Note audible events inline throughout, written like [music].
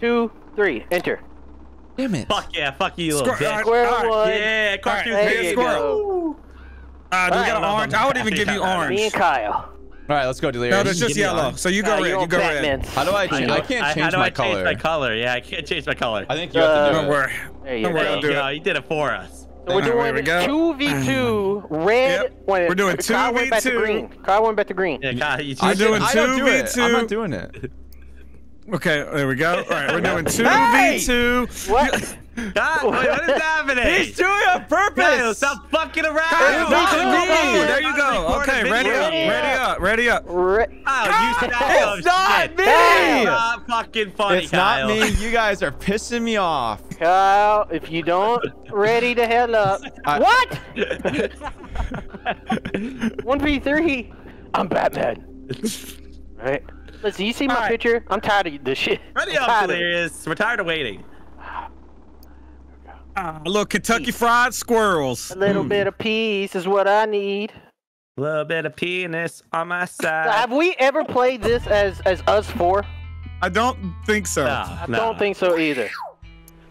two, three. Enter. Damn it. Fuck yeah, fuck you, little Squirrel. bitch. Square All right, one. Yeah, cartoon. There Hey, you squirrel. go. Uh, do we got an orange? I would even give you orange. Me and. Kyle. All right, let's go, Delirious. No, there's just Give me yellow. So you go Kyle, red. you're You go red. Batman. How do I change? I can't How change do my I color. change my color? Yeah, I can't change my color. I think you have Uh, to do Don't it. worry. There you Don't worry, go. I'll do Yo, it. you did it for us. So we're Alright, here we doing two v two. [clears throat] Red. Yep. wait, We're doing two Kyle went back to 2v2. green. Kyle went back to green. Yeah, God, you I'm doing don't 2v2. I'm not doing it. Okay, there we go. All right, we're doing two Hey! v two. What? God, wait, what is happening? He's doing it on Kyle, purpose. stop fucking around. Kyle, no, back to no, no, There you go. recording Okay, a ready up, ready up, ready up. Red. Oh, Kyle, you said It's oh, not me. Not fucking funny, It's Kyle. not me. You guys are pissing me off. Kyle, if you don't ready to head up. I- what? [laughs] One v three. I'm Batman. Right. Listen, you see my All right. picture? I'm tired of this shit. Ready I'm up, tired of it. Delirious. We're tired of waiting. Uh, [sighs] a little Kentucky Fried Squirrels. A little Mm. bit of peace is what I need. A little bit of penis on my [laughs] side. have we ever played this as as us four? I don't think so. No, I no. don't think so either.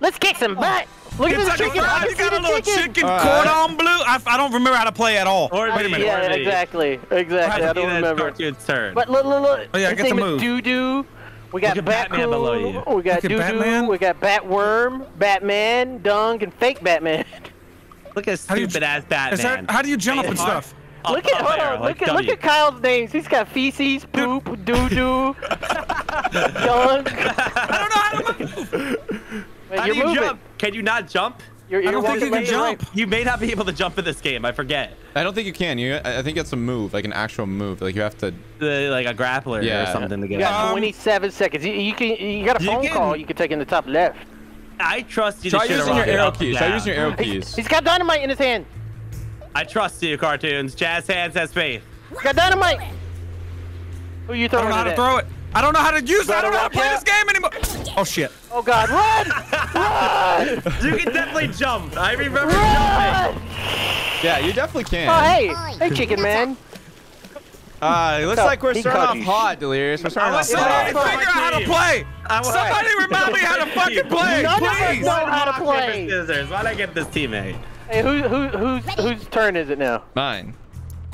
Let's kick some oh. butt. Look at this Kentucky chicken. I Fried, can you see got a little chicken. chicken All cordon bleu. I, I don't remember how to play at all. Or Wait a minute. Yeah, Already. exactly, exactly. I Happy don't remember. Cartoon's turn. But look, look, look. Oh, yeah, His get the move. is Doo Doo. We got Look at Batman below you. We got Doo Doo. Batman. We got Batworm, Batman, Dung, and fake Batman. Look at How do you- stupid ass Is Batman. that, how do you jump and stuff? Look at, hold on, look at, look at Kyle's names. He's got feces, poop, doo doo, dung. I don't know how to move. [laughs] Wait, How you're do you moving. jump? Can you not jump? You're, you're I don't think you can left and right. jump. You may not be able to jump in this game. I forget. I don't think you can. You, I I think it's a move, like an actual move. Like you have to. The, like a grappler Yeah. or something to You get got out. Um, 27 seconds. You, you can. You got a You phone can- call. You can take in the top left. I trust you Try to using your arrow keys. Try using your arrow He's, keys. he's got dynamite in his hand. I trust you, cartoons. Jazz hands has faith. He's got dynamite. Who are you I throwing don't know how to at? throw it. I don't know how to use it. I don't know how to play this game anymore. Oh shit. Oh God! Run! Run! You can definitely jump. I remember jumping. Yeah, you definitely can. Oh hey, hey, chicken man. Uh, it looks No, like we're he starting caught off hot, Delirious. We're starting I off was Somebody Yeah. figure out how to play. Somebody [laughs] remind me how to fucking play, None of us know how to play. scissors. Why'd I get this teammate? Hey, who, who, who's, whose turn is it now? Mine.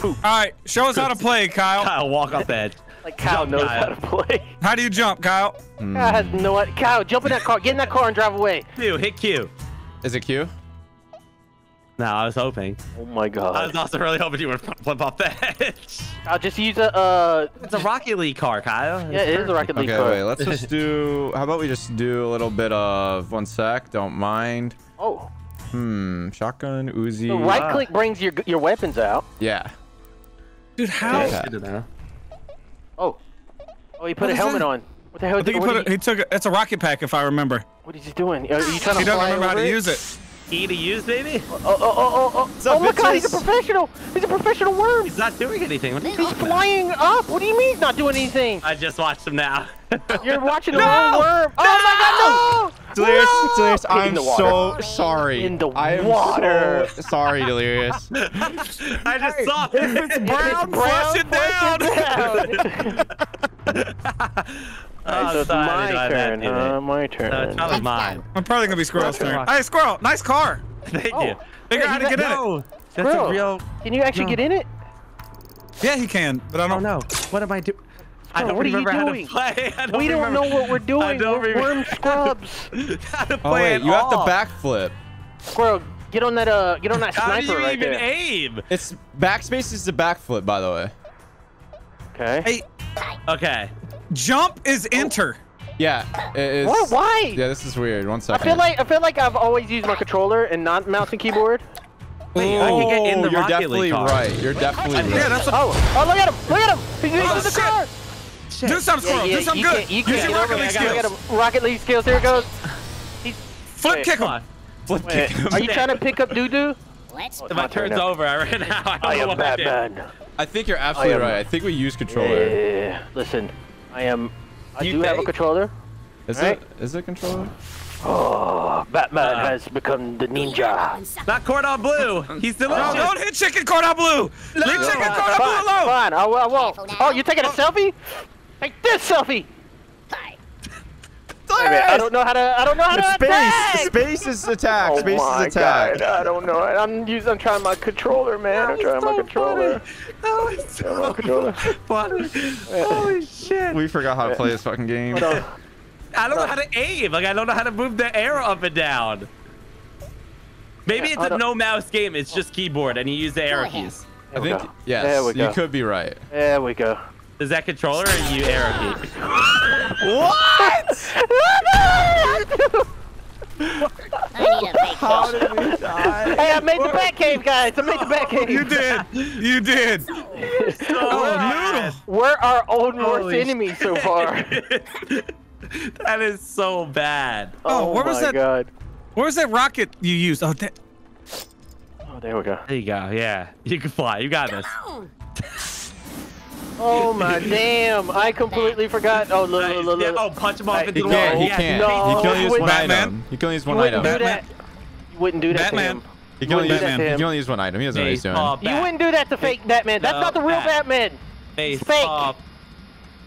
All right, show us how to play, Kyle. Kyle, walk off the edge. Like Kyle knows Kyle. how to play. [laughs] How do you jump, Kyle? Hmm. Kyle has no idea. Kyle, jump in that car. Get in that car and drive away. Q, hit Q. Is it Q? No, I was hoping. Oh my god. I was also really hoping you would [laughs] flip off the edge. I'll just use a. Uh, It's a Rocket League car, Kyle. yeah, it is a Rocket League Okay, car. wait. Let's just do. How about we just do a little bit of one sec? Don't mind. Oh, Hmm. Shotgun, Uzi. so right click brings your your weapons out. Yeah. Dude, how? Okay. Good to know. Oh, oh, he put What a helmet that? on. What the hell? I think he put is it, he took it. It's a rocket pack, if I remember. what is he doing? Are you trying He to doesn't fly remember how to it? use it. E to use, baby? Oh, oh, oh, oh, oh! up, oh my God, he's a professional. He's a professional worm. He's not doing anything. What are you He's talking about? flying up. What do you mean he's not doing anything? I just watched him now. [laughs] You're watching the No! wrong worm. Oh my God, no! [laughs] Delirious, No! Delirious, I'm the water. so sorry. In the I am water. so sorry, Delirious. [laughs] I just saw it. Brown, flush it down. Oh, so it's my I didn't turn. have that Huh? teammate. My turn. No, it's probably mine. I'm probably gonna be Squirrel's Rocket turn. Hey, Squirrel, nice car. [laughs] Thank Oh. you. Figure out how to he's get in it. No, that's Bro, a real. Can you actually No. get in it? Yeah, he can, but I Oh don't no! What am I doing? I don't what are you remember how doing? to play. [laughs] Don't We don't know what we're I doing. don't We're remember worm scrubs. [laughs] how to play Oh wait, at you have to backflip. Squirrel, get on that uh, get on that How do sniper you right even there. aim? It's backspace is the backflip, by the way. Okay. Hey, Okay. jump is enter. Yeah, it is. What? Why? Yeah, this is weird. One second. I feel like I feel like I've always used my controller and not mouse and keyboard. Wait, I can get in the Oh, you're Rocket definitely League right. You're definitely right. Yeah, that's a, Oh, oh, look at him! Look at him! He's oh, using the shit. car. do something, Squirrel. do something you good. Can't, you Use can't your Rocket League it. Look at skills. him. Rocket League skills. Here it goes. He's... Flip Wait, kick him. on. Flip Wait, kick him. are you trying to pick up doo doo? Let's If my turn's over, I ran out. I, don't I know am what I did. Batman. I think you're absolutely I am- right. I think we use controller. Yeah. Listen, I am. I You do have a controller. Is Right. it? Is it controller? Oh, Batman Uh, has become the ninja. Not cordon bleu. He's No, delicious. don't hit chicken cordon bleu. Leave chicken Fine, cordon bleu fine, alone. fine. I, will- I won't. Oh, you're taking a selfie? Take this selfie. Bye. Wait I don't know how to. I don't know how to attack. Space. Space is attack. Oh Space my is attack. god, I don't know. I'm using. I'm trying my controller, man. I'm trying my controller. That was so controller. funny. Holy shit. We forgot how to play this fucking game. Hold on. I don't know how to aim. Like I don't know how to move the arrow up and down. Maybe Yeah, it's I a don't- no mouse game. It's just keyboard and you use the arrow keys. I There we think go. yes, There we you could be right. There we go. Is that controller or you arrow key? [laughs] I need a fake How did we die? Hey, I made the bat cave, guys. I made the bat cave. You did. You did. Oh, oh noodle. We're our own worst Holy enemy so far. [laughs] that is so bad. Oh, oh, where was my that- God. Where's that rocket you used? Oh, that, Oh, there we go. There you go. Yeah, you can fly. You got this. [laughs] Oh my [laughs] damn! I completely forgot. Oh look, look, look, look. oh, punch him off Hey, into He the can't. wall. He can't. No, He can only use one Batman. item. He can only use one wouldn't item. do Batman. that. You wouldn't do that Batman. to him. He You can only wouldn't use. do that He to can only use one item. He doesn't know what he's doing. Baseball You wouldn't do that to fake Batman. That's No, not the real bat. Batman. Face fake. off.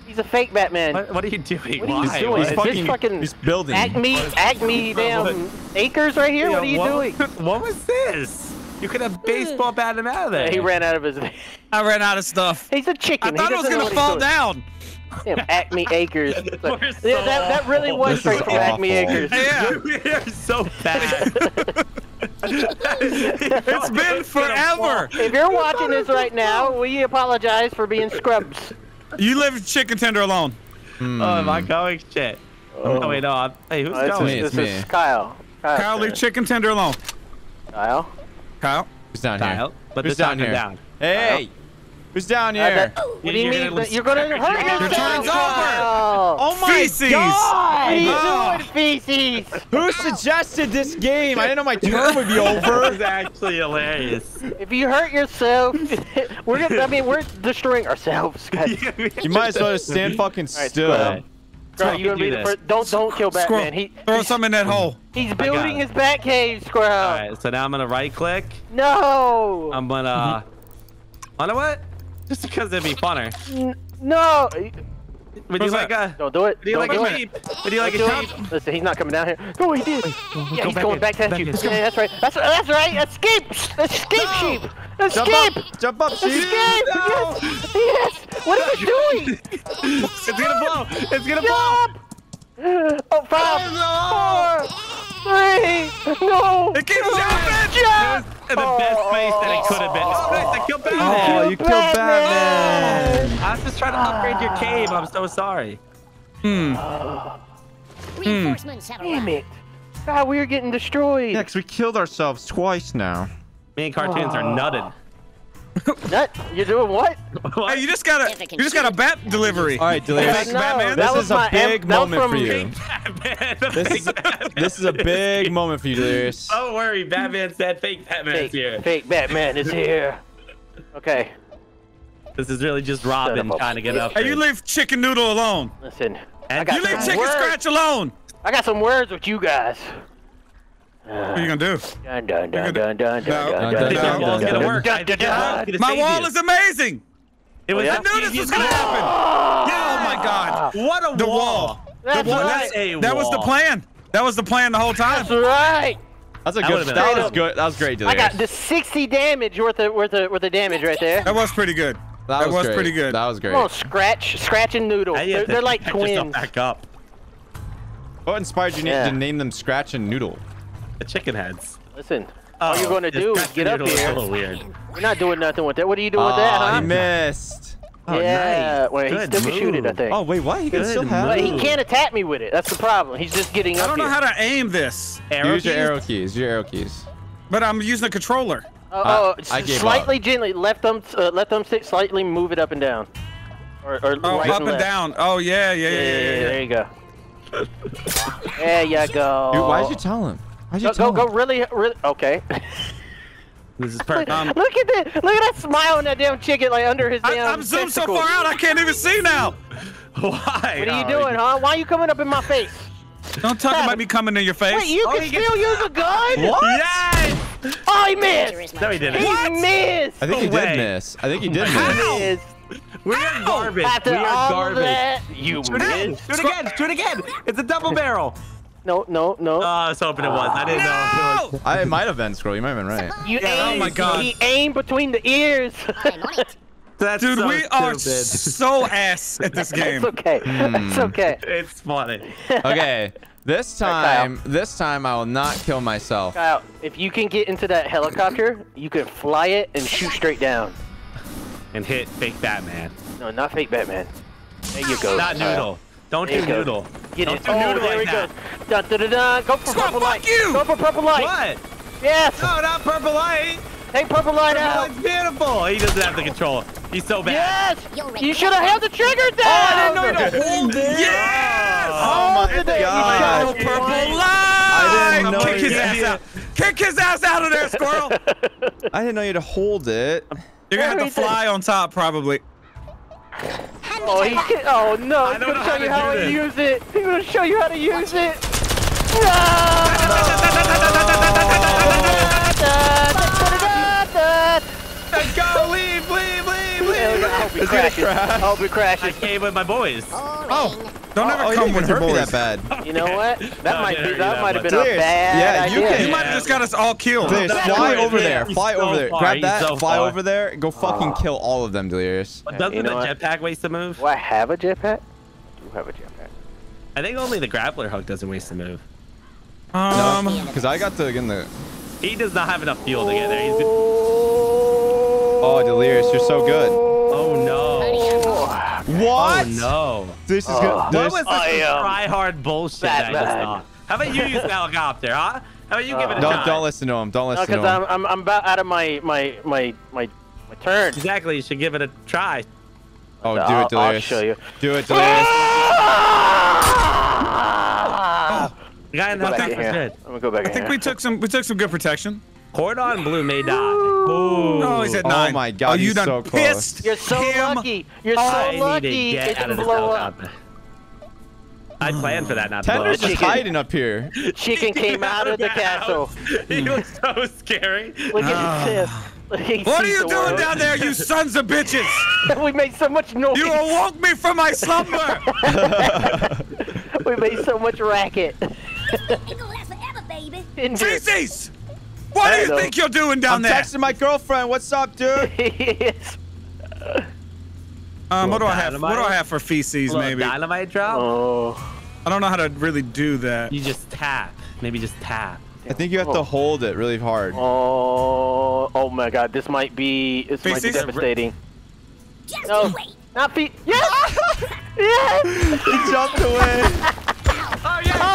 He's a fake Batman. What, what are you doing? What are you Why? doing? What- Is this fucking- fucking he's building. Acme, Acme, damn acres right here? What are you what, doing? [laughs] What was this? You could have baseball bat him out of there. He ran out of his. I ran out of stuff. He's a chicken. I He thought it was gonna fall he's doing. down. Damn, Acme [laughs] Acres. We're Yeah, so that, that really was This straight is from Acme. Acres. Yeah. [laughs] we are so bad. [laughs] It's been forever. If you're watching this right now, we apologize for being scrubs. You live chicken tender alone. Hmm. Oh, am I going? Shit. Oh, oh wait, no. I'm, hey, who's oh, this going? me, is, this me. is Kyle. Kyle, Kyle, leave chicken tender alone. Kyle. Kyle. Who's down Kyle. here? But Who's down down here? down. Hey, who's down Uh, here? that- what do you mean? gonna You're gonna lose- hurt Your yourself. turn's over. Oh my Feces. What are you doing, feces? Who suggested this game? I didn't know my turn would be [laughs] That over. was actually hilarious. If you hurt yourself, [laughs] we're gonna. I mean, we're destroying ourselves, guys. [laughs] You might as well just stand fucking Alright, still. Scrub. Scrub, you gonna do be the this. first. Don't don't kill Squirrel. Batman. He Throw he's, something in that hole. he's building his bat cave, Scrub. All right, so now I'm gonna right click. No. I'm gonna. Mm-hmm. You know what? Just because it'd be funner. No. Would you like that? a? Don't do it. Would you like do a sheep? Would you like a sheep? Listen, he's not coming down here. No, he did. Yeah, he's going back to that back sheep. in. Yeah, that's right. That's that's right. Escape. Escape sheep. Jump Escape. up! Jump up, sheep! Escape. Yes. Yes. What are you doing? It's gonna blow. It's gonna blow. Jump. Oh, five, oh, four, three. No. It keeps jumping. Jump. In the best place that it could have been. Oh, nice, I killed Batman. Oh, you killed Batman! I was just trying to upgrade your cave. I'm so sorry. Hmm. Reinforcements have Damn it. God, we're getting destroyed. Yeah, 'cause we killed ourselves twice now. Me and cartoons are nutted. [laughs] Nut, you're doing what? Hey, you just got a you just got a bat delivery. All right, Delirious. Fake No, Batman? that This is a big em- moment for you. Batman. This is [laughs] this is a big moment for you, Delirious. [laughs] Don't worry, Batman said fake Batman's Fake, here. fake Batman is here. Okay, This is really just Robin trying to get up. Hey, you leave chicken noodle alone. listen. I got You leave chicken words. scratch alone. I got some words with you guys. What are you gonna do? Dun dun dun dun dun dun dun Dun, dun, dun, dun, dun, I think dun, that dun. wall's gonna My wall is amazing. It was? Oh, I I knew this was gonna happen. Yeah, oh my God. What a The wall. wall. That's Well, right. that's- that was the plan. That was the plan the whole time. That's right. That's a good. would've That was good. That was great, I got the 60 damage worth of worth of worth of damage right there. That was pretty good. That, was, great. pretty good. That was great. Come on, scratch, scratch and noodle. They're, they're like catch yourself twins. Back up. What inspired you Yeah. to name them Scratch and Noodle? The chicken heads. Listen, all you're gonna do is get up here. A little weird. You're not doing nothing with that. What are you doing with that, Aw, huh? he missed. Oh, yeah. nice. Well, he Good still can shoot it, I think. Oh wait, what? He can still have it. he can't attack me with it. That's the problem. He's just getting I up I don't know here. how to aim this, Arrow Use your arrow keys. Use your arrow keys. but I'm using a controller. Oh, oh, I s- gave slightly gently, left thumb, uh, left thumb stick, slightly move it up and down, or, or Oh, right up and and down. Oh yeah, yeah, Yeah, yeah, yeah, yeah. there you go. there you go. Dude, why'd you tell him? Why'd you Go, tell go, go, really, really. Okay. This is perfect. [laughs] Um, look at that! Look at that smile on that damn chicken, like under his I, damn. I'm zoomed so far out I can't even see now. [laughs] Why? What are you Oh, doing, huh? Why are you coming up in my face? Don't talk about me coming in your face. Wait, you Oh, can he gets- still use a gun? What? Yes! Oh, he missed! No, he didn't. He missed! I think he did miss. I think he did How? miss. We are garbage. After we are garbage. that, you Shoot again. missed. Shoot again. Shoot again. It's a double [laughs] barrel. No, no, no. Oh, I was hoping it was. I didn't know. It was. I it might have been scroll. You might have been right. you yeah, oh aim. oh my God. He aimed between the ears. I'm on it. That's Dude, so we are so ass at this game. it's okay. It's hmm. okay. It's funny. Okay. This Kyle. time, this time I will not kill myself. Kyle, if you can get into that helicopter, you can fly it and shoot straight down. And hit fake Batman. No, not fake Batman. There you go. Not Kyle. noodle. Don't There do you go. noodle. Get Don't it. do Oh, noodle there like we that. go. Dun, dun, dun, dun. Go for Squad, purple fuck light. you! Go for purple light. What? Yes. No, not purple light. Take purple light out. It's beautiful. He doesn't have the control. He's so bad. Yes. You'll You regret should have it. held the trigger down. Oh, I didn't know he had a hold it. Yes! Oh, oh my did they- god. Oh, Right. purple light! I didn't know Kick you his ass did. out. Kick his ass out of there, squirrel. [laughs] I didn't know you had to hold it. You're gonna have to Everything. fly on top, probably. Oh, he can, oh no! I He's gonna show you how to use it. He's gonna show you how to use it. Let's go. Hope he Is it gonna crashes. crash? I hope he I came with my boys. Oh, don't ever oh, come with your hurt me boys. that bad. You know what? [laughs] That No, might be. didn't That might have been much. a bad Yeah, you idea. can- You might have just got us all killed. Delirious, That's fly over there. there. Fly so over there. far. Grab that. so fly far. over there. Go fucking kill all of them, Delirious. Doesn't you the know what? jetpack waste a move? Do I have a jetpack? Do have a jetpack. I think only the grappler hook doesn't waste a move. Um, Because I got to get in the. He does not have enough fuel to get there. He's Oh, Delirious, you're so good. Oh no. What? Oh no. This is Oh. good. What This, was this try hard bullshit that I just Batman. saw? How about you use [laughs] the helicopter, huh? How about you give it a don't try? don't listen to him. Don't No, listen because to I'm, him. I'm I'm about out of my my my my my turn. Exactly. You should give it a try. Oh, oh do I'll- it, I'll show you. Do it, Delirious. [laughs] The guy in the Go back helicopter in here. good. I'm gonna go back I think here. we took some we took some good protection. Cordon bleu may die. Ooh. No, he's at Oh nine. my God, oh, you he's done so close. pissed You're so him lucky. You're I so need to lucky. get It out of didn't blow up. helicopter. I planned for that not to blow Tender's up. just Chicken. hiding up here. [laughs] Chicken came out of the castle. [laughs] he was so scary. Look at his ah. Look, he What are you doing world. down there, you [laughs] sons of bitches? we made so much noise. You awoke me from my slumber. we made so much racket. Ain't gonna last forever, baby. In here. Feces! What do you Hello. think you're doing down I'm there? texting my girlfriend. What's up, dude? [laughs] Yes. Um, what do I have? What do I have for feces? Maybe I dynamite drop. oh. I don't know how to really do that. You just tap. Maybe just tap. I think you have to hold it really hard. Oh. Oh my God. This might be. This might be devastating. Just No. wait. Not feet. [laughs] Yes. yes. [laughs] He jumped away.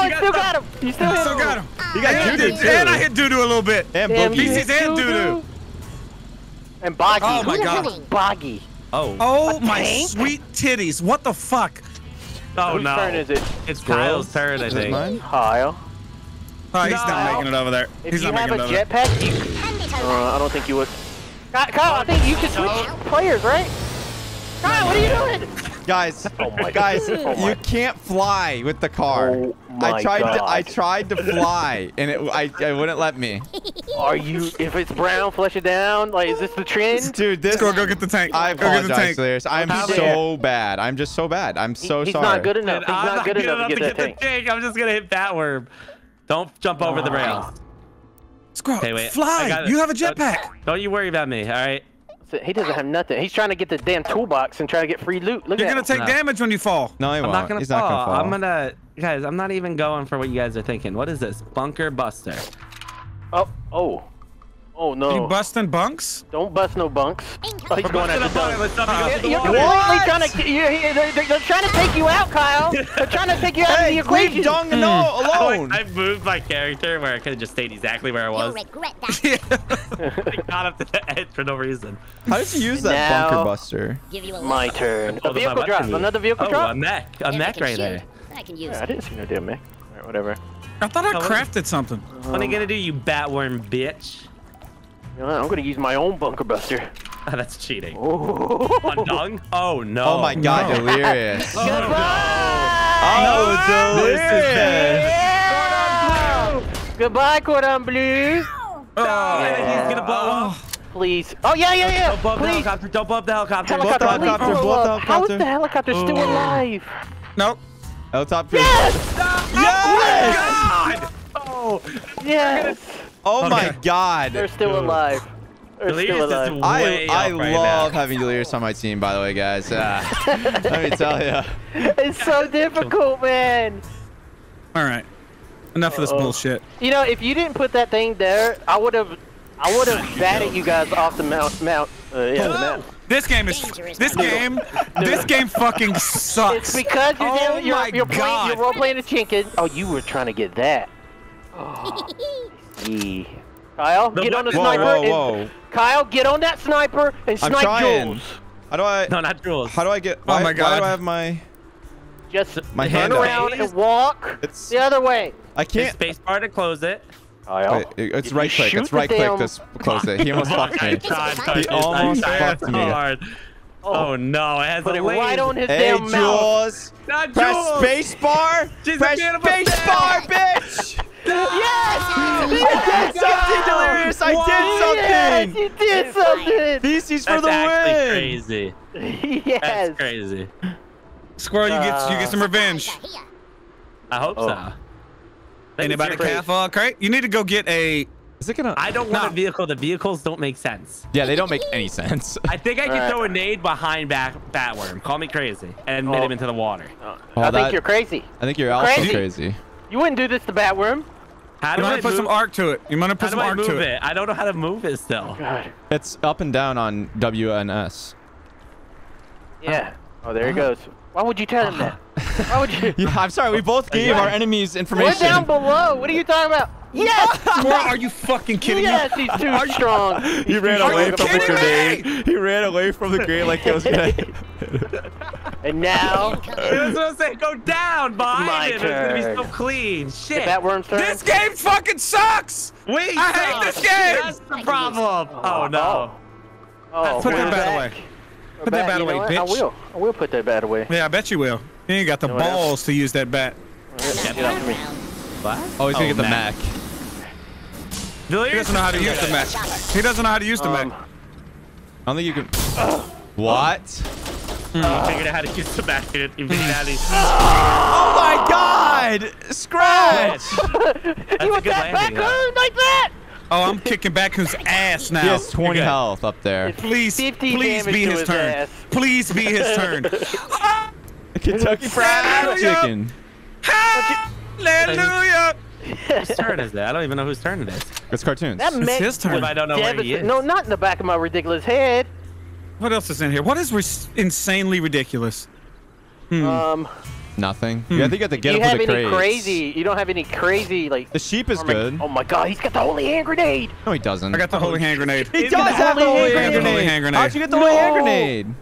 Oh yeah. You still got him. You still Still got him. You got And, doo-doo, and I hit doo doo a little bit. And Damn, Boogie. you Feces and doo-doo. And Boggy. Oh my God. Boggy. Oh. Oh my sweet titties! What the fuck? Oh Whose no. turn is it? It's Kyle's turn, I Is it think. mine? Kyle. Oh, he's No. not making it over there. If He's you not have making a it over there. jetpack, you. Hand me to Uh, I don't think you would. Kyle, Kyle, I think you can switch players, right? Kyle, what are you doing? Guys, [laughs] Oh my guys, [laughs] Oh my- you can't fly with the car. Oh I my tried to I tried to [laughs] fly and it I, it wouldn't let me. Are you? If it's brown, flush it down. Like, is this the trend? Dude, this Let's go, go get the tank. I go get the apologize, tank. Delirious. I'm How so bad. I'm just so bad. I'm so he's sorry. not good enough. He's I'm not good enough to get that the tank. tank. I'm just gonna hit that worm. Don't jump over the rails. Squirrel, Hey, wait. Fly! You have a Don't- jetpack. Don't you worry about me, all right? He doesn't have nothing. He's trying to get the damn toolbox and try to get free loot. Look You're at gonna him. take No. damage when you fall. No, he I'm won't. not gonna He's fall. not gonna fall. I'm gonna, guys. I'm not even going for what you guys are thinking. What is this? Bunker Buster. Oh, oh, oh no! You busting bunks? Don't bust no bunks. Oh, he's coming. going Busting after a bunker Doug. with something else in the You're completely trying to. You're, you're, they're, they're trying to take you out, Kyle. They're trying to take you out Hey, of the equation. leave Dung no alone. I moved my character where I could have just stayed exactly where I was. You'll was. regret that. [laughs] [laughs] I got up to the edge for no reason. How did you use that Now- bunker buster? Give you a My turn. Oh, a Oh, the- my vehicle drop. Another vehicle oh, drop. a mech. A If mech can right shoot, there. I can use Yeah, I it. didn't see no damn mech. All right, whatever. I thought I Oh, crafted something. What are you gonna do, you batworm bitch? You know what? I'm gonna use my own bunker buster. Oh, [laughs] that's cheating. Oh. On dung? Oh no. Oh my god, no. delirious. [laughs] Oh, Goodbye. Oh, This is delirious. Yeah. Goodbye, cordon bleu. Oh, and he's gonna blow up. Please. Oh yeah, yeah, yeah. Don't blow up the helicopter. Don't blow up the helicopter. Helicopter, Blow up the please helicopter, blow blow up the up. How is the helicopter still oh. alive? Nope. Helicopter. Yes! Yes! Oh god! Oh, Yes! Oh my god. They're still alive. They're Delirious still is alive. I way I up right love now. having Delirious on my team, by the way, guys. Uh, [laughs] let me tell you. It's so difficult, man. All right. Enough of this bullshit. You know, if you didn't put that thing there, I would have, I would have [laughs] batted you guys off the mount, mount. Uh, yeah, the mount. This game is. Dangerous. This game. This game fucking sucks. [laughs] It's sucks. because you're, Oh you're, you're playing, you're role playing a chicken. Oh, you were trying to get that. Yeah. Kyle, The get on the Whoa, sniper. whoa, and- whoa. Kyle, get on that sniper and snipe I'm trying. Jules. How do I? No, not Jules. How do I get? Oh Why, my Why God. do I have my? Just My turn hand up. around and walk It's- the other way. I can't. space bar to close it. Kyle, Wait, it- it's Did right click. It's right click. damn- This close it. He almost [laughs] fucked me. He touched it. I almost fucked me. hard. Oh. oh no, it has put a it lead. right on his Hey, damn mouth. Jules. Not Press Jules. space bar. She's Press space bar, bitch. Oh, yes! I did something, Delirious. I Yes, did you did something. Feces for That's the actually win. crazy. yes. That's crazy. Squirrel, you get you get some uh, revenge. I hope Oh. so. Anybody Thank you. care for a crate? You need to go get a. Is it gonna? I don't want No. a vehicle. The vehicles don't make sense. Yeah, they don't make any sense. I think I can Alright. throw a nade behind back Batworm. Call me crazy, and admit Oh. him into the water. Oh, I that- think you're crazy. I think you're also Crazy. crazy. You wouldn't do this to Batworm. How You do want I to put move? some arc to it. You want to put do some I arc move to it? it. I don't know how to move it still. Oh, God. It's up and down on W and S. Yeah. Oh, there he goes. Why would you tell him that? [laughs] Why would you? [laughs] Yeah, I'm sorry. We both gave our enemies We're information. down below. What are you talking about? Yes. Squirrel, [laughs] are you fucking kidding yes, me? he's too Are you- strong. [laughs] He ran away you from the kidding grenade. He ran away from the grenade like it was gonna. [laughs] And now, That's what I'm saying. Go down behind My it. It's gonna be so clean. Shit. Batworm's turn. This game fucking sucks. We. I hate stop. this game. That's the problem. Oh, oh no. Oh. oh, Put that bat back. away. We're Put that bat away, what? I will. I will put that bat away. Yeah, I bet you will. You ain't got the know what else? balls to use that bat. Get off me. What? Oh, he's gonna Oh, get the Mac. Mac. He doesn't know how to use the Mac. He doesn't know how to use the Um, Mac. I don't think you can. Uh, what? Hmm, you figured out how to use the back. You figured out how to use Oh my God! Scratch! That's you want that landing. back though. like that? Oh, I'm kicking back his ass now. He has 20 health up there. Please, please be his his turn. ass. Please be his turn. [laughs] Ah! Kentucky Fried Hallelujah. Chicken. Hallelujah. Whose turn is that? I don't even know whose turn it is. It's cartoons. That makes his turn. I don't know where he is. No, not in the back of my ridiculous head. What else is in here? What is ris- insanely ridiculous? Um, Nothing. Yeah, I think you have to do get you up have for the any crates. crazy? You don't have any crazy like. The sheep is army- good. Oh my god, he's got the holy hand grenade. No, he doesn't. I got the holy hand grenade. He He's does got the have the holy holy hand hand grenade. grenade. Hand grenade. How'd you get the holy hand grenade?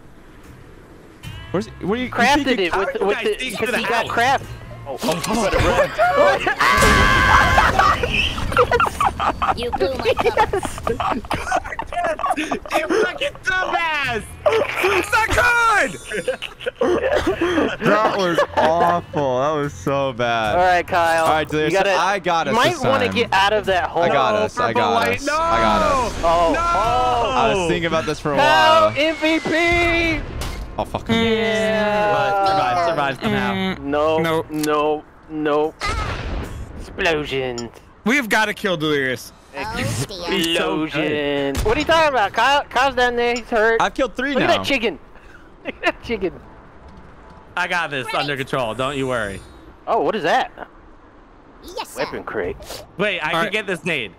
Where's Where you you Crafted you- it with, with the sneak because he got house? craft. Oh, oh, You blew my cover. You fucking dumbass! It's not good. That was awful. That was so bad. All right, Kyle. All right, Delirious, you gotta, I got You us might want to get out of that hole. I got No, us. I got light, us. No! I got us. Oh, No! oh. I was thinking about this for a Kyle, while. MVP. Oh fuck. Yeah. Survive, survive somehow. Mm. No. Nope. No. No. Explosions. We've got to kill Delirious. Oh, dear. Explosions. What are you talking about? Kyle, Kyle's down there. He's hurt. I've killed three Look now. at that chicken. [laughs] Look at that chicken. I got this under control. Don't you worry. Oh, what is that? Yes, sir. Weapon crate. Wait, I All can right. get this nade.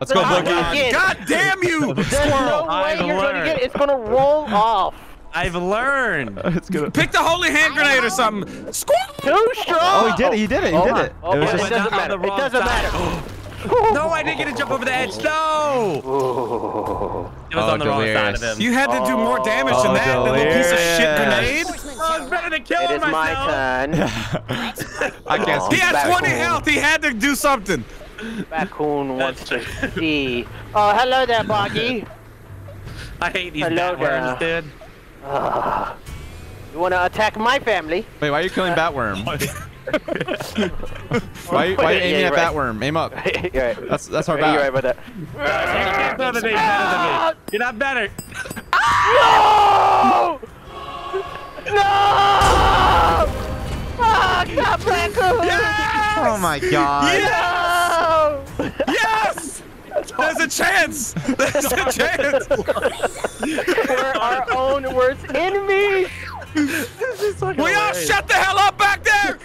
Let's go, Oh, Boogie. God. God damn you, [laughs] There's squirrel. no way I've you're going to get it. It's going to roll off. I've learned. [laughs] It's gonna. Pick the holy hand grenade or something. Squirrel. Too strong. Oh, he did it. He did it. He Oh, did it. oh, It was it just. went doesn't matter. It doesn't matter. [gasps] No, I didn't get to jump over the edge. No! Oh. It was Oh, on the wrong side of him. You had to do more oh, damage than Oh, that little piece of shit delirious. grenade. Oh, it's better to kill It is my myself. turn. [laughs] [laughs] I can't Oh. He speak. had 20 home. health. He had to do something. Raccoon wants to see. Oh, hello there, Boggy. I hate these Hello batworms, there. dude. Ah. you want to attack my family? Wait, why are you killing Batworm? [laughs] Why, why are [laughs] you aiming you're at right. that worm? Aim up. [laughs] right. That's that's our You're right bat. about that. You can't throw the nade better than me. You're not better. No! No! Fuck, stop Raccoon! Oh my god. No! Yes! There's a chance. There's a chance. We're our own worst enemies! We all shut the hell up back there.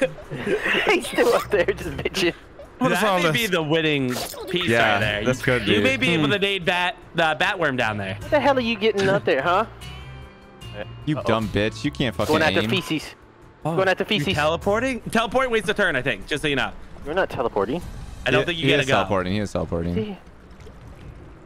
He's still [laughs] up there just bitching. What is that all may be the winning piece Yeah, right there. this you, could You be. may be able to nade bat the batworm down there. What the hell are you getting up there, huh? You dumb bitch. You can't fucking Going after aim. feces. Going after You feces. teleporting? Teleporting wastes a turn, I think. Just so you know. We're not teleporting. I don't He- think you he gotta is go. teleporting. He is teleporting. The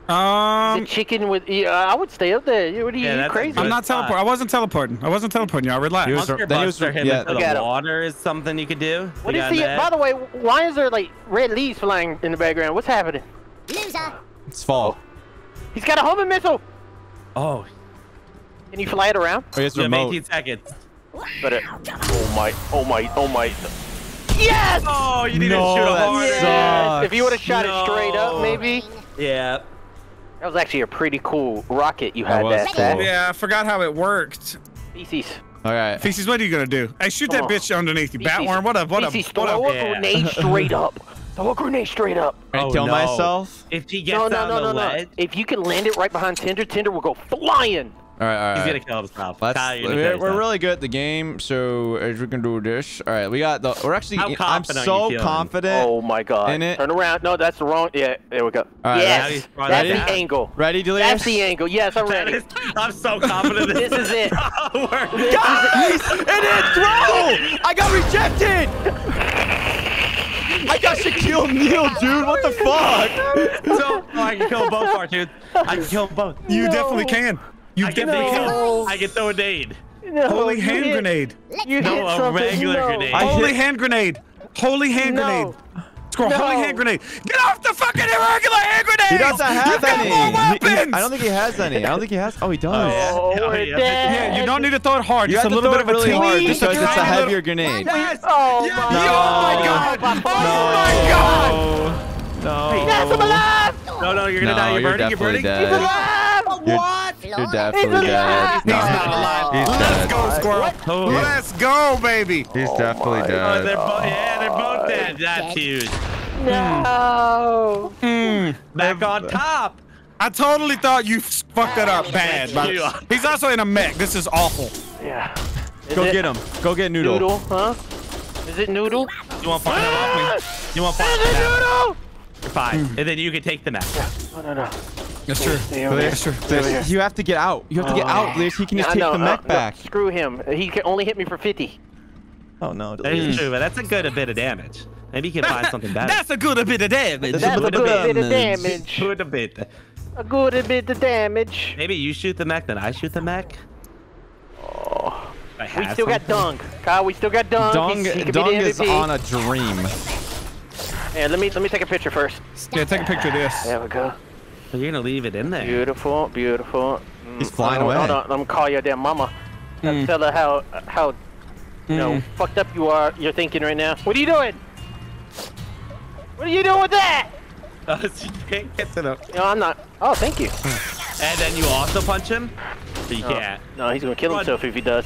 Um, chicken with. Yeah, I would stay up there. You- What are you, Yeah, you that's a crazy? I'm not teleporting. I wasn't teleporting. I wasn't teleporting. Y'all relax. He was- Monster then was- Buster him yeah. into the him. water is something you could do. What You is he? that? By the way, why is there like red leaves flying in the background? What's happening? Loser. It's fall. He's got a homing missile. Oh, Can you fly it around? Oh, he has you have remote. 18 seconds. But it, oh my, oh my, oh my. Yes! Oh, you need No, shoot a that. Yes! If you would have shot it straight up, maybe. Yeah. That was actually a pretty cool rocket you had that. cool. Zach. Yeah, I forgot how it worked. Feces. All right. Feces, what are you gonna do? Hey, shoot Come that on. bitch underneath you. Feces. Batworm, what a what a Feces, what throw a. a Yeah. grenade [laughs] straight up. Throw a grenade straight up. Can I Oh, kill no. myself? If he gets No, no, on no, the no, no. ledge, If you can land it right behind Tinder, Tinder will go flying. All right, all right. he's gonna kill himself. Let's, Kyle, gonna we're, kill we're yourself. really good at the game, so as we can do this. All right, we got the. We're actually. How I'm confident are you so confident. Oh my god. In it. Turn around. No, that's the wrong. Yeah, there we go. All right, yes, he's brought that's the angle. Ready, Julius? That's the angle. Yes, I'm [laughs] ready. is- I'm so confident This is it. [laughs] Oh, Work. [laughs] Guys, it didn't throw. I got rejected. I got Shaquille O'Neal, dude. What the fuck? So oh, I can kill both cartoons. I can kill both. You No. definitely can. You I can definitely throw. No. I can throw a nade. No, Holy you hand hit- grenade. You No, hit a something. regular no. grenade. I Holy hit- hand grenade. Holy hand No. grenade. Score. No. Holy hand grenade. Get off the fucking irregular hand grenade. He doesn't have You've got any. more He- he- weapons. I don't think he has any. I don't think he has. Oh, he oh, does. yeah. Oh, Oh, yeah. Yeah, you don't need to throw it hard. You Just have a to little throw bit it of a really tilt. hard Just because a it's a tiny heavier little- grenade. Yes. Oh Yeah, my yeah, god. oh my god. No. Oh my god. No. Yes, I'm alive. No, no, you're gonna No, die. You're, you're burning. You're definitely burning. dead. He's alive. You're, you're definitely He's dead. No. He's not alive. He's Let's dead. go, squirrel. Oh. Let's go, baby. He's definitely my Oh, dead. they're both. Yeah, they're both dead. That's huge. No. Hmm. Back on top. I totally thought you fucked that up bad. but He's also in a mech. This is awful. Yeah. Is Go get him. Go get Noodle. Noodle, huh? Is it noodle? You want fire off me? You want fire Is it off me? noodle? You're fine. And then you can take the map. Oh, no, no, no. That's true. Stay over here. That's true. Stay over here. You have to get out. You have to get oh, out, Liz. He can just I take know, the mech no, back. screw him. He can only hit me for 50. Oh no. That is true, but that's a good bit of damage. Maybe you can find something better. That's a good bit of damage. That's That's a bit good of bit of damage. damage. Good a bit. A good bit of damage. Maybe you shoot the mech, then I shoot the mech. Oh. We have still got something. Dung. Kyle, we still got Dung. Dung, He's- he Dung be the is on a dream. Yeah, let me let me take a picture first. Yeah, take a picture of this. There we go. So you're gonna leave it in there. Beautiful, beautiful. Mm, He's flying hold away. Hold on, I'm gonna call your damn mama. And tell her how how you know fucked up you are. You're thinking right now. What are you doing? What are you doing with that? [laughs] you can't get to the. No, I'm not. Oh, thank you. [laughs] And then you also punch him. So you No, can't. no, he's gonna kill Run. himself if he does.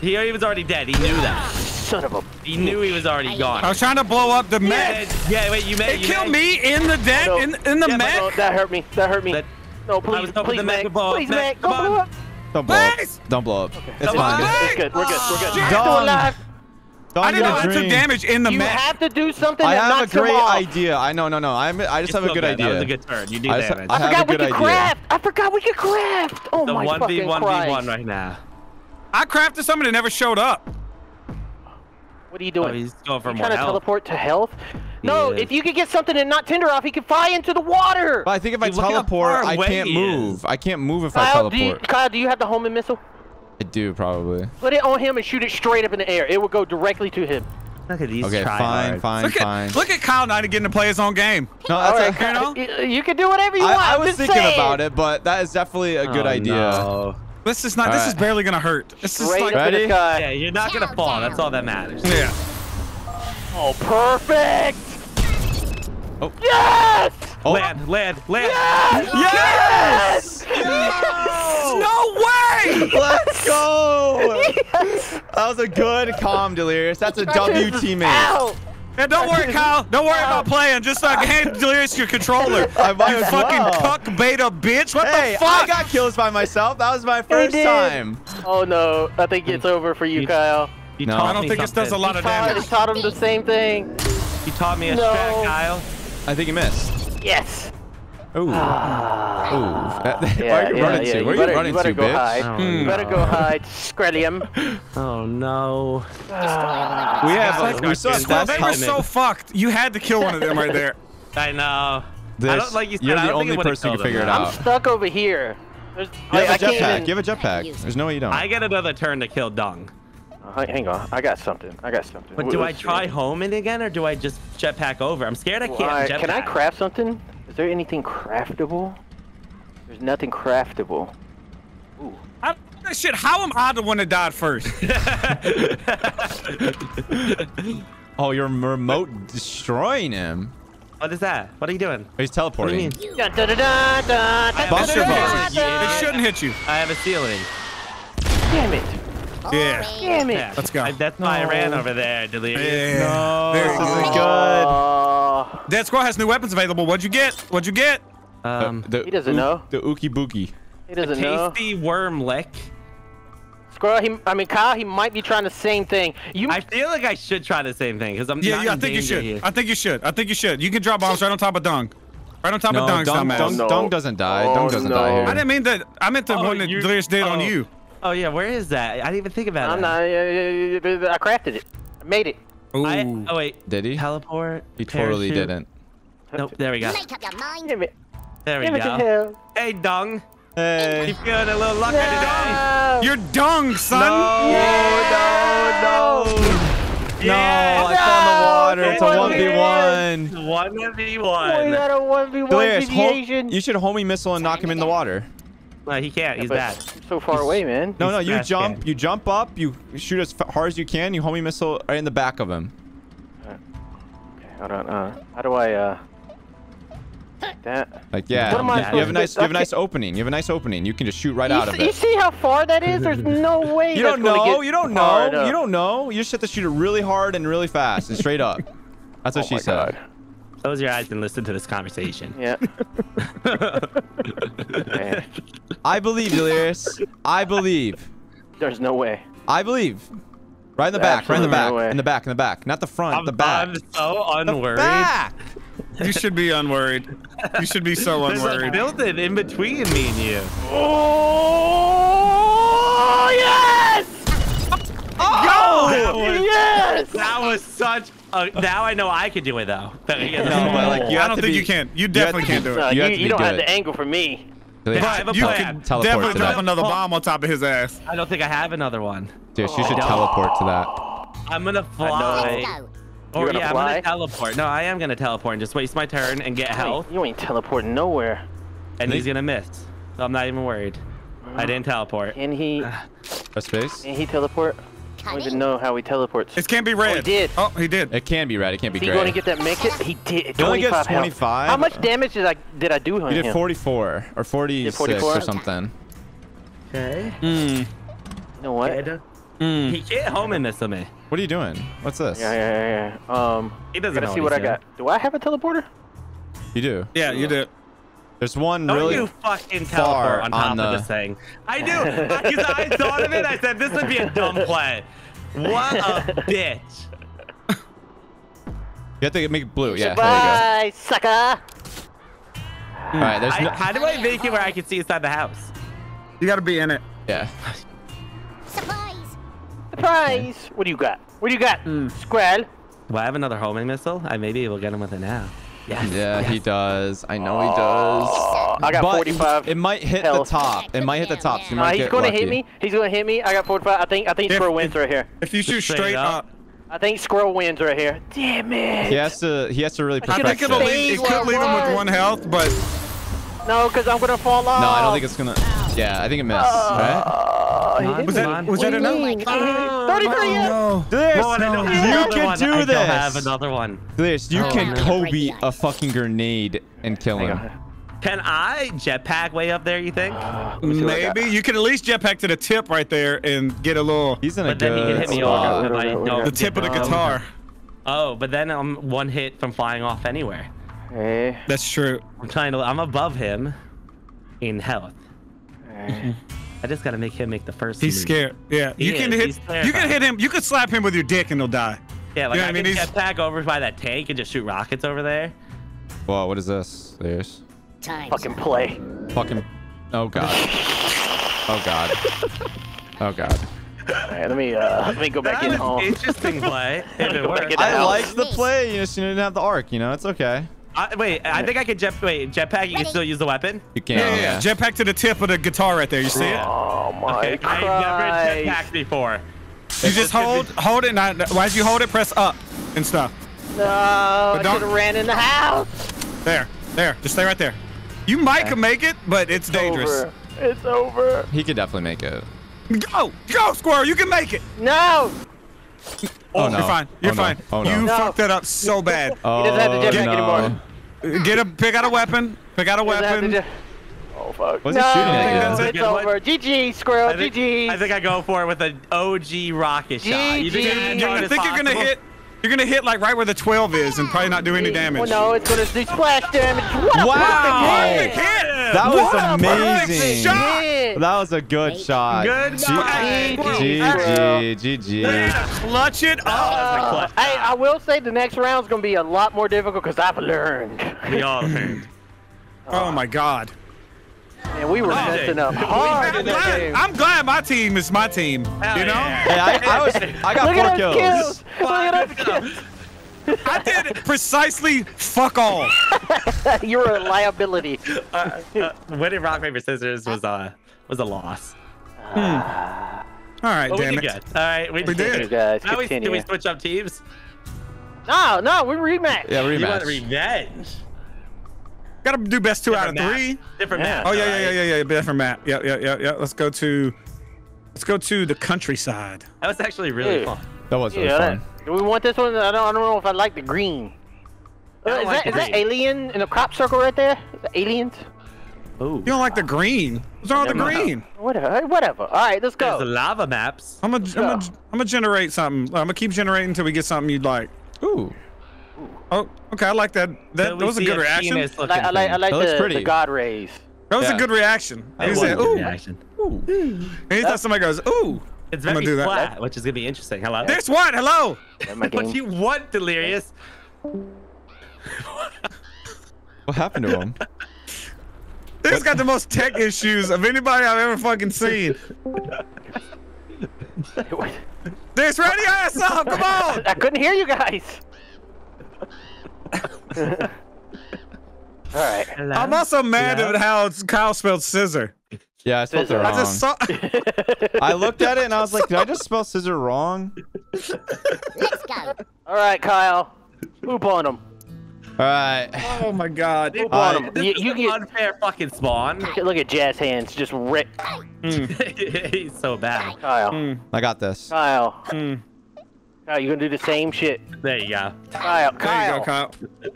He, he was already dead. He knew that. Son of a. He knew he was already gone. I was trying to blow up the mech. And- yeah, wait, you may. It you killed may- me in the deck, No. in, in the Yeah, but No, mech. that hurt me. That hurt me. That- no, I please, was please, the mech Mac. would. Please, Mac, Mac. Go come on. blow up. Don't blow up. Don't blow up. It's Come fine. on. It's good. We're good. We're good. Shit. You're Dog. still alive. Don't I didn't get know a I took dream. damage in the You mech. have to do something I that have a great idea. I know, no, no. I'm, I just You're have a still good That was a good turn. You do I damage. I I forgot we could idea. craft. I forgot we could craft. Oh the my one v fucking one v Christ. one right now. I crafted something that never showed up. What are you Oh, doing? he's going for you more trying to health. teleport to health? No, is. if you could get something and not tinder off, he could fly into the water. But I think if I Dude, look how teleport, I can't move. is. I can't move if I Kyle, do you, teleport. Kyle, do you have the homing missile? I do probably. Put it on him and shoot it straight up in the air. It will go directly to him. Look at these Okay, fine, tryhards. fine, Look fine. at look at Kyle Knight getting to play his own game. No, that's right, okay. Kyle, you, you can do whatever you want. I, I I'm was thinking saying. about it, but that is definitely a good Oh, idea. no. This is not. All this is barely gonna hurt. This is Straight like. up in Ready? Yeah, you're not gonna fall. That's all that matters. Yeah. Oh, perfect! Oh. Yes! Oh. Land, land, land. Yes! Yes! No way! Let's go! [laughs] That was a good calm, Delirious. That's a W teammate. Ow! Yeah, don't worry, Kyle. Don't worry about um, playing. Just uh, like [laughs] hand Delirious your controller. [laughs] I might you fucking well. cuck beta bitch. What Hey, the fuck? I got kills by myself. That was my first time. Oh no, I think it's over for you, You- Kyle. You No. I don't me think this does a something. lot of Taught, damage. taught him the same thing. He taught me a No. strat, Kyle. I think he missed. Yes. Ooh. Ooh. [laughs] Where are you Yeah, running yeah, to? yeah. Where are You you better- running you better to, go bitch? hide. Oh, You better go hide, Screllium. [laughs] Oh no. We have, Like we still have They were Damn so fucked. You had to kill one of them right there. [laughs] I know. I This- don't like you said. you're I the don't think only it would've person who killed can figure him. it I'm stuck over here. There's, You I, have a I can't jetpack. even- You have a jetpack. There's no way you don't. I get another turn to kill Dung. Uh, hang on, I got something. I got something. But What- do I try homing again, or do I just jetpack over? I'm scared I can't Why- jetpack. Can I craft something? Is there anything craftable? There's nothing craftable. Ooh. I, shit, how am I the one that died first? [laughs] Oh, you're remote destroying him. What is that? What are you doing? He's teleporting. What do teleporting. you mean? Dun, dun, dun, dun, dun, dun, Bust your dun, bus. dun, It dun. shouldn't hit you. I have a ceiling. Damn it. Yeah. Damn it. Yeah. Let's go. I, that's why I ran over there, Delirious. Yeah. No, There this you go. isn't good. Oh, Dead Squad has new weapons available. What'd you get? What'd you get? Um, The He doesn't know. The ookie bookie. he doesn't know. tasty worm lick. Squirrel, he, I mean, Kyle, he might be trying the same thing. You, I feel like I should try the same thing because I'm Yeah, not yeah, I think you should. here. I think you should. I think you should. You can drop bombs right on top of Dung. Right on top No, of Dung's Dung, dumbass. Dung, No. Dung doesn't die. Oh, Dung doesn't die here. I didn't mean that. I meant the Oh, one that you- Delirious did on oh. you. Oh yeah, where is that? I didn't even think about I'm it. not. Uh, I crafted it. I made it. Ooh. I, oh wait. Did he? Teleport. He totally didn't. Nope. There we go. Make up your mind. There we Damn it to go. Hey, Dung. You Hey. feeling a little lucky today? No. You're Dung, son. No, no, no. No, I fell in the water. It's a No. 1v1. One v We one. got a 1v1 Delirious, hom- deviation. you should homie missile and knock him in the water. No, he can't. He's But bad. So far away, man. No, no, He's you jump, kid. you jump up, you shoot as hard as you can, you homie missile right in the back of him. Okay, hold on. Uh, how do I, uh... like That. Like, yeah, What am I you, you have a nice, you have a okay. nice opening. You have a nice opening. You can just shoot right You, out of it. you see how far that is? There's [laughs] no way You don't know. You don't know. You don't know. You just have to shoot it really hard and really fast and straight up. That's what Oh she my said. God. Close your eyes and listen to this conversation. Yeah. [laughs] Man, I believe, Delirious. I believe. there's no way. I believe. Right in the back. Right in the back. no. In the back. In the back. Not the front. I'm, the back. I'm so the back. You should be unworried. You should be so There's a unworried. building in between me and you. Oh, yes! Oh! That was, Yes! that was such a. Now I know I could do it though. [laughs] No, but like you I don't think be- you can. You definitely to can't be- do No, it. You you, you don't have the angle for me. Delirious. I have a You plan. can Teleport definitely to drop that. another bomb on top of his ass. I don't think I have another one. Dude, you should Oh. teleport to that. I'm gonna fly. go. Or You're yeah, I'm gonna teleport. No, I am gonna teleport and just waste my turn and get health, you ain't teleporting nowhere. and he's gonna miss. So I'm not even worried. I didn't teleport. Can he? A space? Can he teleport? I don't even know how he teleports. It can't be red. he did. Oh, he did. It can be red. It can't be Is he gray. going to get that make it? He did. He only gets 25 health. 25. How much damage did I did I do on You did him? 44 or 46 44? or something. Okay. Mm. You know what? Yeah, Mm. He can't home and miss me. What are you doing? What's this? yeah, yeah, yeah. Um, He doesn't gotta know see what what I he's got. Do I have a teleporter? You do. Yeah, you did. There's one Don't really. you fucking far teleport on top on of the- this thing. I do. Because I [laughs] thought of it. I said, this would be a dumb play. What a [laughs] bitch. You have to make it blue. Yeah, there Bye, sucker. you go. All right, there's I, no. how do I make it where I can see inside the house? You got to be in it. Yeah. Surprise. Surprise. What do you got? What do you got? Hmm. Squirrel. Do I have another homing missile? I maybe will get him with it now. Yes. Yeah, yes. he does. I know he does. Oh, I got But 45. It might hit health. the top. It might hit the top. So you Uh, might he's gonna lucky. hit me. He's gonna hit me. I got 45. I think. I think If- Squirrel wins right here. If you shoot Straight straight up. up, I think Squirrel wins right here. Damn it. He has to. He has to really I I think it'll leave, it could leave him with one health, but No, because I'm gonna fall off. No, I don't think it's gonna. Yeah, I think it missed. right? Oh, Was hit Was me. that, was that enough? Like, Oh, 33 yes. No. This, Come on, don't you can one. do I this. don't have another one. This, you Oh, can. Kobe a fucking grenade and kill him. Can I jetpack way up there, you think? me see what I got. Maybe you could at least jetpack to the tip right there and get a little He's in a But then he can hit me spot. off. I do we don't the tip of the um, guitar. Oh, but then I'm one hit from flying off anywhere. Eh, That's true. I'm trying to. I'm above him in health. I just gotta make him make the first. He's move. scared. Yeah, He you can hit. You can hit him. You can slap him with your dick and he'll die. Yeah, like Yeah, I, I mean, can he's- jetpack over by that tank and just shoot rockets over there. Whoa, what is this? There's Time's Fucking play. fucking. Oh god. Oh god. Oh god. Alright, let me uh let me go back That in home. interesting play. If it Go back worked. I like the play. You just you didn't have the arc. You know, it's okay. I, wait, I think I can jet. Wait, jetpack. You can still use the weapon. You can. Yeah, Yeah, yeah, yeah. Jetpack to the tip of the guitar right there. You see it? Oh my Okay, I've never Christ. jetpacked before. You just hold, hold it. Not, why'd you hold it? Press up and stuff. No, I don't- should have ran in the house. There, there. Just stay right there. You might can make it, but it's dangerous. Over. It's over. He could definitely make it. Go, go, squirrel. You can make it. No. Oh, oh no. You're fine. You're Oh, no. fine. Oh, no. You No. fucked that up so bad. Oh, doesn't have the jetpack oh, no. anymore. Get a, pick out a weapon. Pick out a Doesn't have to weapon. Oh fuck. What's no, shooting at you? It's Good one. over. GG, squirrel. I think, GG. I think I go for it with an OG rocket shot. You think, GG. You- I think you're gonna possible? hit. You're gonna hit like right where the 12 is and probably not do any damage. Well, no, it's gonna do splash damage. What a Wow. perfect hit. hit. That was What a perfect amazing. shot. That was a good shot. Good shot. GG, GG. Way to clutch it up. Uh, hey, I will say the next round's gonna be a lot more difficult because I've learned. We all learned. Oh my God. And we were Oh, messing up hard I'm in that glad, game. I'm glad my team is my team. Hell you know, yeah. Hey, I, I was, I got Look four at kills. kills. Look at kills. I did precisely fuck all. [laughs] You're a liability. [laughs] Uh, uh, winning rock paper scissors was uh was a loss. All right, But we damn did it. good. All right, we, We did. Guys Now we, do we switch up teams? No, no, we rematch. Yeah, rematch. You want revenge? Gotta do best two out of map. three. Different Yeah. map. Oh yeah, all yeah, yeah, yeah, yeah. Different map. Yeah, yeah, yeah, yeah. Let's go to, let's go to the countryside. That was actually really Yeah. fun. That was really Yeah, fun. do we want this one? I don't, I don't know if I like the green. Uh, is like that, the is that alien in a crop circle right there? The aliens? Ooh. You don't like the green? What's wrong with the green? Whatever. Whatever. All right, let's go. There's the lava maps. I'm gonna, I'm gonna, I'm gonna generate something. I'm gonna keep generating until we get something you'd like. Ooh. Oh, okay. I like that. That, So that was a see good reaction. penis I like, I like, I like That the, pretty. the god rays. That was Yeah. a good reaction. That was said, a good reaction. "Ooh." reaction. Anytime somebody goes, "Ooh," It's I'm gonna very do that. flat, which is gonna be interesting. Hello. There's what? Hello. That my [laughs] What game. you want, Delirious? What happened to him? [laughs] This got the most tech issues of anybody I've ever fucking seen. [laughs] This ready ass up. Come on. I couldn't hear you guys. [laughs] All right. Hello? I'm also mad Yeah. at how Kyle spelled scissor. Yeah, I spelled it wrong. I just saw. [laughs] I looked at it and I was like, did I just spell scissor wrong? Let's go. All right, Kyle. Poop on him. All right. Oh my god. Poop Uh, on him. This You, is you get. unfair fucking spawn. [laughs] Look at Jazz hands just rip. He's so bad. Kyle. Mm, I got this. Kyle. mm. Kyle, you gonna do the same shit. There you go. Kyle. There Kyle. you go, Kyle.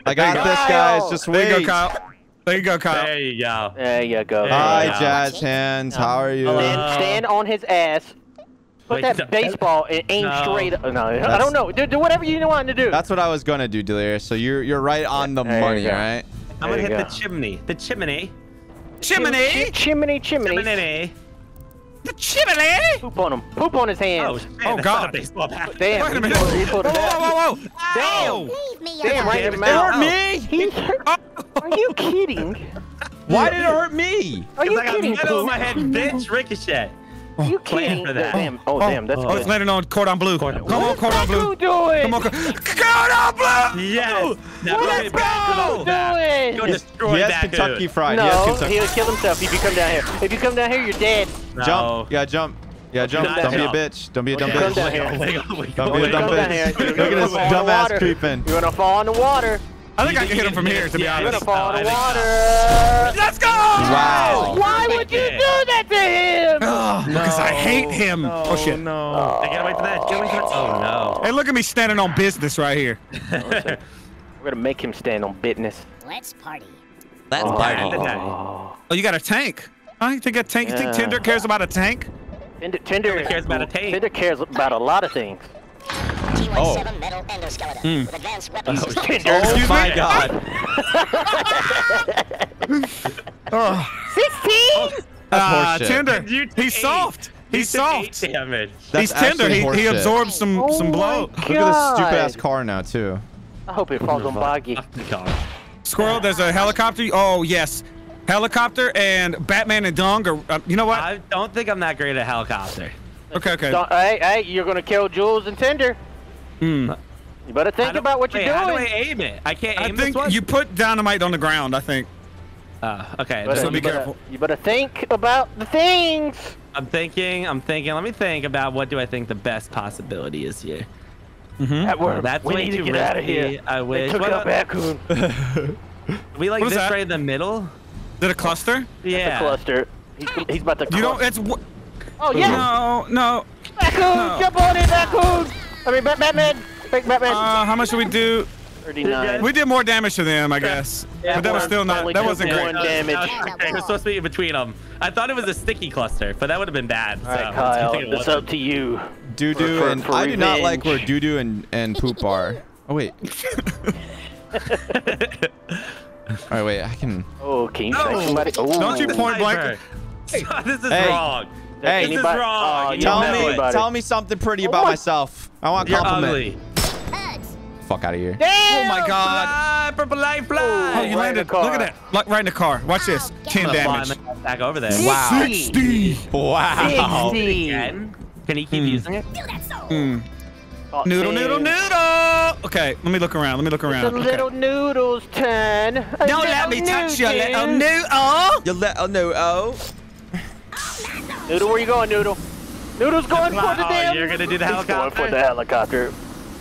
I got you this, guys. Just wait. There you go, Kyle. There you go, Kyle. There you go. There you go. There Hi, you go. Jazz Hands. How are you? Stand, stand on his ass. Put Wait, that no. baseball and aim No. straight. up. No, I don't know. Do, do whatever you want to do. That's what I was gonna do, Delirious. So you're you're right on the There money, go. all right? I'm gonna hit go. the chimney. The chimney. Chimney. Chim- chimney, chimney. Chimney. The chimney. Poop on him. Poop on his Oh, hands. shit, Oh, God. a baseball bat. Damn. Wait a minute. pulled- he pulled Whoa, whoa, whoa, whoa. Damn. Leave me Damn, right in the It mouth. hurt me? He hurt. Are you kidding? Why did it hurt me? Are It's you like a kidding? metal in my head, bitch. Ricochet. Are you Plan kidding? for that. Damn. Oh, damn. That's Oh, oh it's landing on cordon bleu. Come on, cordon bleu. Baku doing? Come on, cordon bleu. Yes. Now What go is get back Baku doing? Go destroy he has Baku. Kentucky Fried. he has No, Kentucky. he'll kill himself if you come down here. If you come down here, you're dead. No. Jump. Yeah, jump. Yeah, jump. not Don't be a bitch. Don't be a dumb Okay, bitch. Don't be a dumb Come down here. bitch. You're Look at this fall in the dumbass creeping. You're gonna fall in the water. I think I can hit him from here, to be honest. You're gonna fall so, in the I think so. water. Let's go! Wow. Why would you do that to him? Oh, because I hate him. oh shit. No. Hey, get away from that. Get away from that. Oh no. Hey, look at me standing on business right here. [laughs] We're gonna make him stand on business. Let's party. That's Oh. Daddy. Oh, you got a tank. I think a tank. You think Yeah. Tinder cares about a tank? Tinder, Tinder Tinder cares about a tank. Tinder cares about a lot of things. T17 metal endoskeleton with advanced weapons systems. Tinder. Oh my god. [laughs] Oh, 16? uh, horseshit. Tinder. He's soft. He's soft. eight damage. That's He's tender. He, he horseshit. absorbed some Oh some blow. my Look at this stupid ass car now too. I hope it falls on Boggy. Fuck the car. Squirrel. There's a helicopter. Oh yes, helicopter and Batman and Dong. Or uh, you know what? I don't think I'm that great at helicopter. Okay, okay. Don't, hey, hey, you're gonna kill Jules and Tinder. Hmm. You better think about what you're wait, How do I doing. aim it? I can't I aim think this one. you put dynamite on the ground. I think. Uh, okay. Better- So be better, careful. you better think about the things. I'm thinking. I'm thinking. Let me think about what do I think the best possibility is here. That worked. That's we way need to too get out of here. I They wish. took What out about- [laughs] We like What is this that? right in the middle. Is it a cluster? The Yeah. cluster. He's, he's about to. You don't. It's. Oh yeah. No, no. Raccoon, No. jump on it, Raccoon. I mean, Batman. Big Batman. Uh, how much did we do? 39. We did more damage to them, I guess. Yeah, but that was still not. That wasn't great. one great. damage. It was supposed to be in between them. I thought it was a sticky cluster, but that would have been bad. All right, so I Kyle. It's wasn't. up to you. Doo doo for- and for I do not like where revenge. doo doo and and poop are. [laughs] Oh wait. [laughs] [laughs] All right, wait. I can. Oh, can you No. somebody? Oh, Don't you point blank. Sniper. [laughs] this is Hey. wrong. Hey, This is wrong. Oh, You you Tell me. Anybody. tell me something pretty Oh about my- myself. I want a You're compliment. ugly. Fuck out of here. Damn! Oh my God. Fly, purple light, fly. Oh, Oh, you right landed. Look at that. Look right in the car. Watch this. Oh, Ten I'm gonna fly damage. my back over there. Wow. 60. Wow. 60. Again? Can he keep Hmm. using it? Do that so. Mm. Oh, Noodle, man. noodle, noodle. Okay, let me look around. Let me look It's around. a Okay. little noodles turn. A Don't let little me touch your little noodle. You let oh no oh. Noodle, where you going, Noodle? Noodle's going for the Oh, damn. you're gonna do the helicopter? He's Going helicopter? for the helicopter.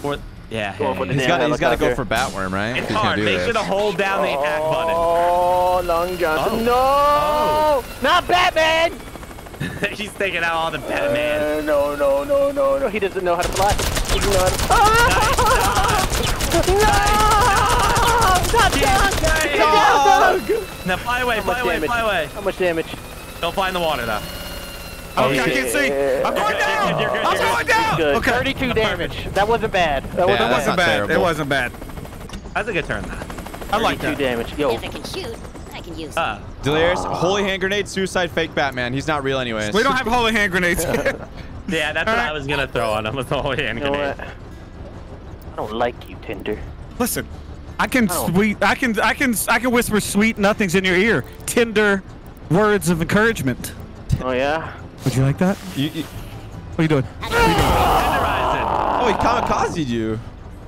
Or, yeah. Go yeah, for the yeah. He's got he's got to go for Batworm, right? It's He's hard. do Make this. sure to hold down the attack button. Oh, Long Johnson. Oh. No, not Batman. [laughs] He's taking out all the Batman. Uh, no, no, no, no, no. He doesn't know how to fly. He doesn't know how to. Ah! No! Not done. Nice. Get down, dog. Now fly away, fly away, damage? fly away. How much damage? Don't fly in the water though. Okay, I can't see. I'm going good, down. you're good, I'm you're going down. Good. Okay. 32 damage. That wasn't bad. That Yeah, wasn't It wasn't bad. terrible. It wasn't bad. That's a good turn though. I like 32 damage. Yo. If it can shoot, I can use. Uh, Delirious, holy hand grenade, suicide, fake Batman. He's not real anyways. We don't [laughs] have holy hand grenades. [laughs] yeah, that's what I was gonna throw on him with the whole hand You know grenade. what? I don't like you, Tinder. Listen, I can Oh. sweet. I can. I can. I can whisper sweet nothings in your ear. Tender words of encouragement. Oh yeah. Would you like that? You, you, What are you doing? Tenderizing. oh, he kamikazed you.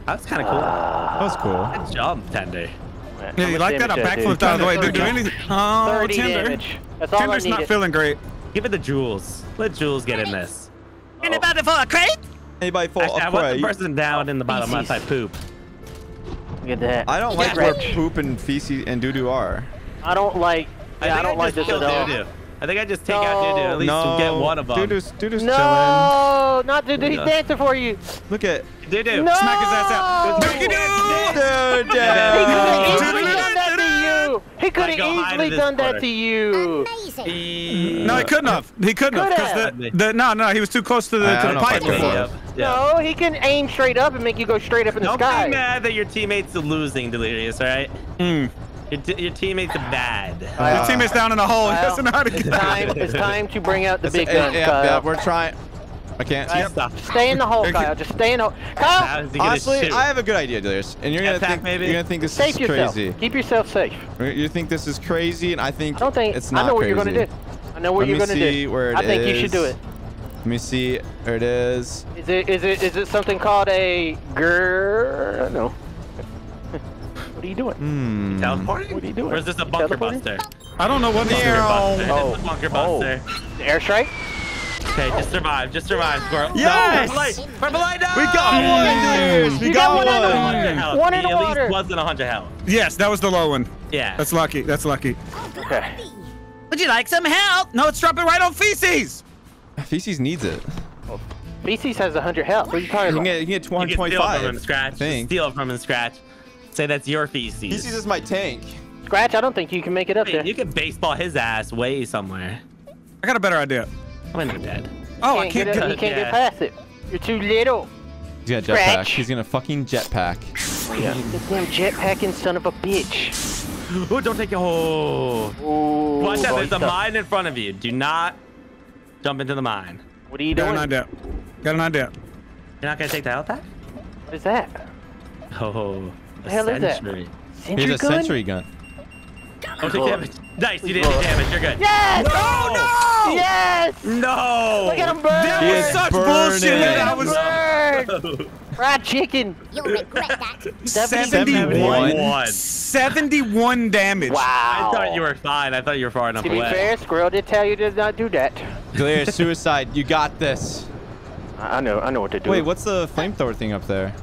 That's kind of cool. Uh, that was cool. Good job, Tender. Yeah, you like that? I backflipped out of the way. Didn't do anything. Oh, 30 Tinder. That's all Tinder's I not feeling great. Give it to Jules. Let Jules get in this. Anybody for a crate? Anybody fall Actually, I a want the person down in the bottom Feces. once I poop. Look at that. I don't like Yeah. where poop and feces and doo doo are. I don't like. Yeah, I, think don't like just this at kill all. Doo-doo. I think I just take out No. Doo-doo. At least no, get one of them. Doo-doo's, doo-doo's chilling. No, not Dudu. He's No. dancing for you. Look at Doo-doo. No. Smack his ass out. He Dookie doo. could have Yeah. easily done that to you. He could have easily this done that to you. Amazing. No, he couldn't have. He couldn't have Could because have. the, the no no he was too close to the I to the know if I pipe could before. have. Yep. yep. No, he can aim straight up and make you go straight up in the Don't sky. be mad that your teammates are losing, Delirious, alright? Hmm. Your, t- your teammates are bad. Your teammate's down in the hole. [laughs] he doesn't know how to it's get out. time. It's time to bring out the It's- big guns, yeah, yeah, we're trying. I can't. Yep. Stop. Stay in the hole, Okay. Kyle. Just stay in the hole. Kyle, is he gonna Honestly, shoot? I have a good idea, Delirious, and you're gonna think maybe? you're gonna think this save is yourself. crazy. Keep yourself safe. You think this is crazy, and I think I don't think. it's not I know what crazy. you're gonna do. I know what Let you're me gonna see do. where it I think you should do it. Let me see. There it is. Is it is it is it something called a grr? No. [laughs] what are you doing? Hmm. Teleporting? What are you doing? Or is this a bunker teleporting? buster? I don't know what Bunker they're buster. Oh. It's a bunker Oh. buster. Airstrike? Okay, just survive. Just survive, Squirrel. Yes! No, Purple Light. Purple Light, no! We got one, dude. We You got, got one in one. water. 100 health. One in He the at least wasn't 100 health. Yes, that was the low one. Yeah. That's lucky. That's lucky. Okay. Would you like some help? No, it's dropping right on feces. Feces needs it. Feces has 100 health. What are you talking You can about? get, you can get You can steal from him, 125. Scratch. I think. Steal it from him, Scratch. Say that's your feces. Feces is my tank. Scratch, I don't think you can make it up Hey, there. you can baseball his ass way somewhere. I got a better idea. I'm not dead. Oh, I can't get get it- it. You can't Yeah. get past it. You're too little. He's got a jetpack. Scratch. He's gonna fucking jetpack. Yeah. This damn jetpacking son of a bitch. [gasps] Oh, don't take your. Oh. Ooh, Watch out, there's a mine in front of you. Do not jump into the mine. What are you doing? Got doing? an idea. Got an idea. You're not gonna take the health pack? What is that? Oh, The hell is that? century. Sentry Here's a gun? sentry gun. Don't take damage. Nice, you didn't Cool. take damage. You're good. Yes! No! no! Yes! No! Look at him burn! That was such burning. bullshit. that I was Burn! [laughs] Fried chicken. You'll regret that. 71. 71. 71 damage. I thought you were fine. I thought you were far enough To be away. fair, Squirrel did tell you to not do that. Clear suicide. You got this. I I know, I know what to do. Wait, what's the flamethrower thing up there?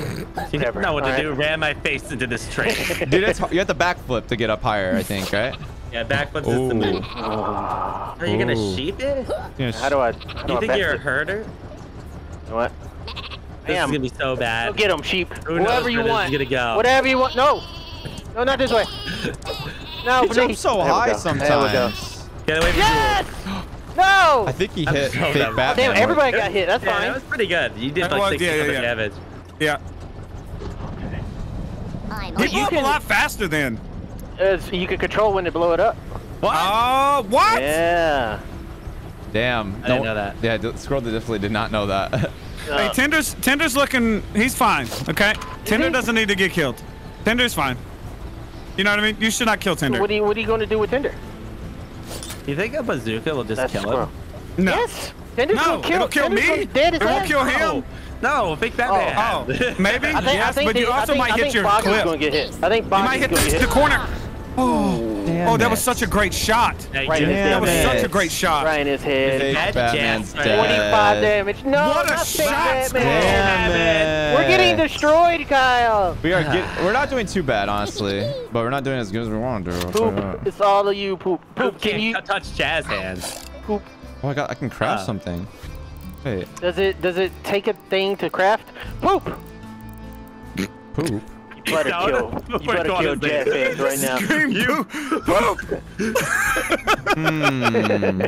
You Whatever. didn't know what to Alright. do. Ran my face into this train. [laughs] Dude, it's, hard- you have to backflip to get up higher, I think, right? yeah, backflips is the move. Oh, Are you gonna Ooh. sheep it? Yeah, how do I? How do You I think you're a herder? You know What? This Damn. is gonna be so bad. Go get him, sheep. Who knows Whoever you where this is want. gonna go? Whatever you want. No. No, not this way. [laughs] No, He please. jumps so There we high go. There we go. sometimes. Get away from Yes! [gasps] No! I think he I'm hit so fake. Batman. Damn, everybody got hit. That's yeah, fine. that was pretty good. You did That like was- 60 yeah, yeah, yeah. damage. Yeah. I'm He you blew up a lot faster then. Uh, so you can control when to blow it up. What? Oh, what? Yeah. Damn. I didn't know that. Yeah, D- Squirrel definitely did not know that. [laughs] Hey, Uh, Tinder's Tinder's looking. He's fine. Okay. Tinder he? doesn't need to get killed. Tinder's fine. You know what I mean? You should not kill Tinder. what are you What are you going to do with Tinder? You think a bazooka will just That's kill him? No. Yes. Tinder's No, gonna kill. it'll kill Tinder's me. gonna Dead It won't kill him. No, no, fake Batman. Oh, [laughs] maybe. I think, yes, think but the, you I also think, might hit think your Boggs is clip. gonna get hit. I think You might hit the, the corner. Oh, Damn oh, that was such a great shot. Right in Damn That was it. such a great shot. Right in his head. Fake That's Batman's dead. 25 damage. No, What a not fake shot, Batman. Damn. We're getting destroyed, Kyle. We are get, we're not doing too bad, honestly, but we're not doing as good as we want to do. I'll tell you Poop. It's all of you, poop. Poop Poop. Can you touch Jazz hands. poop? Oh my god, I can craft Ah. something. Wait, Does it does it take a thing to craft? Poop. poop. You better [laughs] No, kill. no, [laughs] You we're better going kill to Jazz say- hands right now. Scream You- Poop. [laughs] Hmm.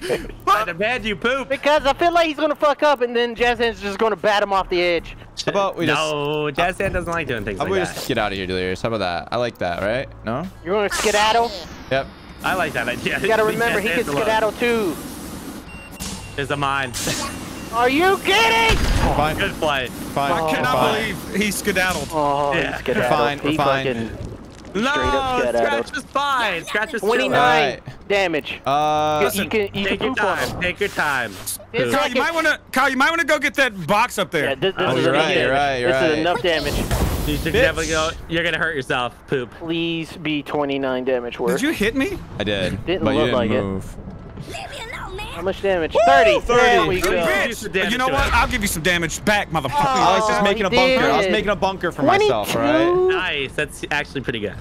I demand you poop. Because I feel like he's gonna fuck up, and then Jazz just gonna bat him off the edge. How about we just? no, Jazz hand doesn't like doing things How like about we that. just get out of here, Delirious? How about that? I like that, right? No? You're gonna skedaddle. Yep. I like that idea. You gotta remember he can skedaddle too. There's a mine. Are you kidding? Fine. Good play. Fine. I we're cannot fine. believe he skedaddled. Oh, Yeah. he skedaddled. fine, we're He fine. fucking No, Straight up skedaddle. Scratch is fine. Scratch is 29 Alright. damage. Uh, you can you Take can your time. Take your time. It's Kyle, like you might want to. Kyle, you might want to go get that box up there. Yeah, this, this Oh, is you're enough right, you're damage. right, you're this right. is enough damage. You should Bitch. definitely go. You're gonna hurt yourself. Poop. Please be 29 damage worth. Did you hit me? I did. Didn't but you look didn't like it. move. Leave me alone, man. How much damage? 30. 30. There we You go. bitch. Use the Bitch. damage You know what? I'll give you some damage back, motherfucker. Oh, I was just Oh, making a he bunker. I was making a bunker for myself, right? Nice. That's actually pretty good.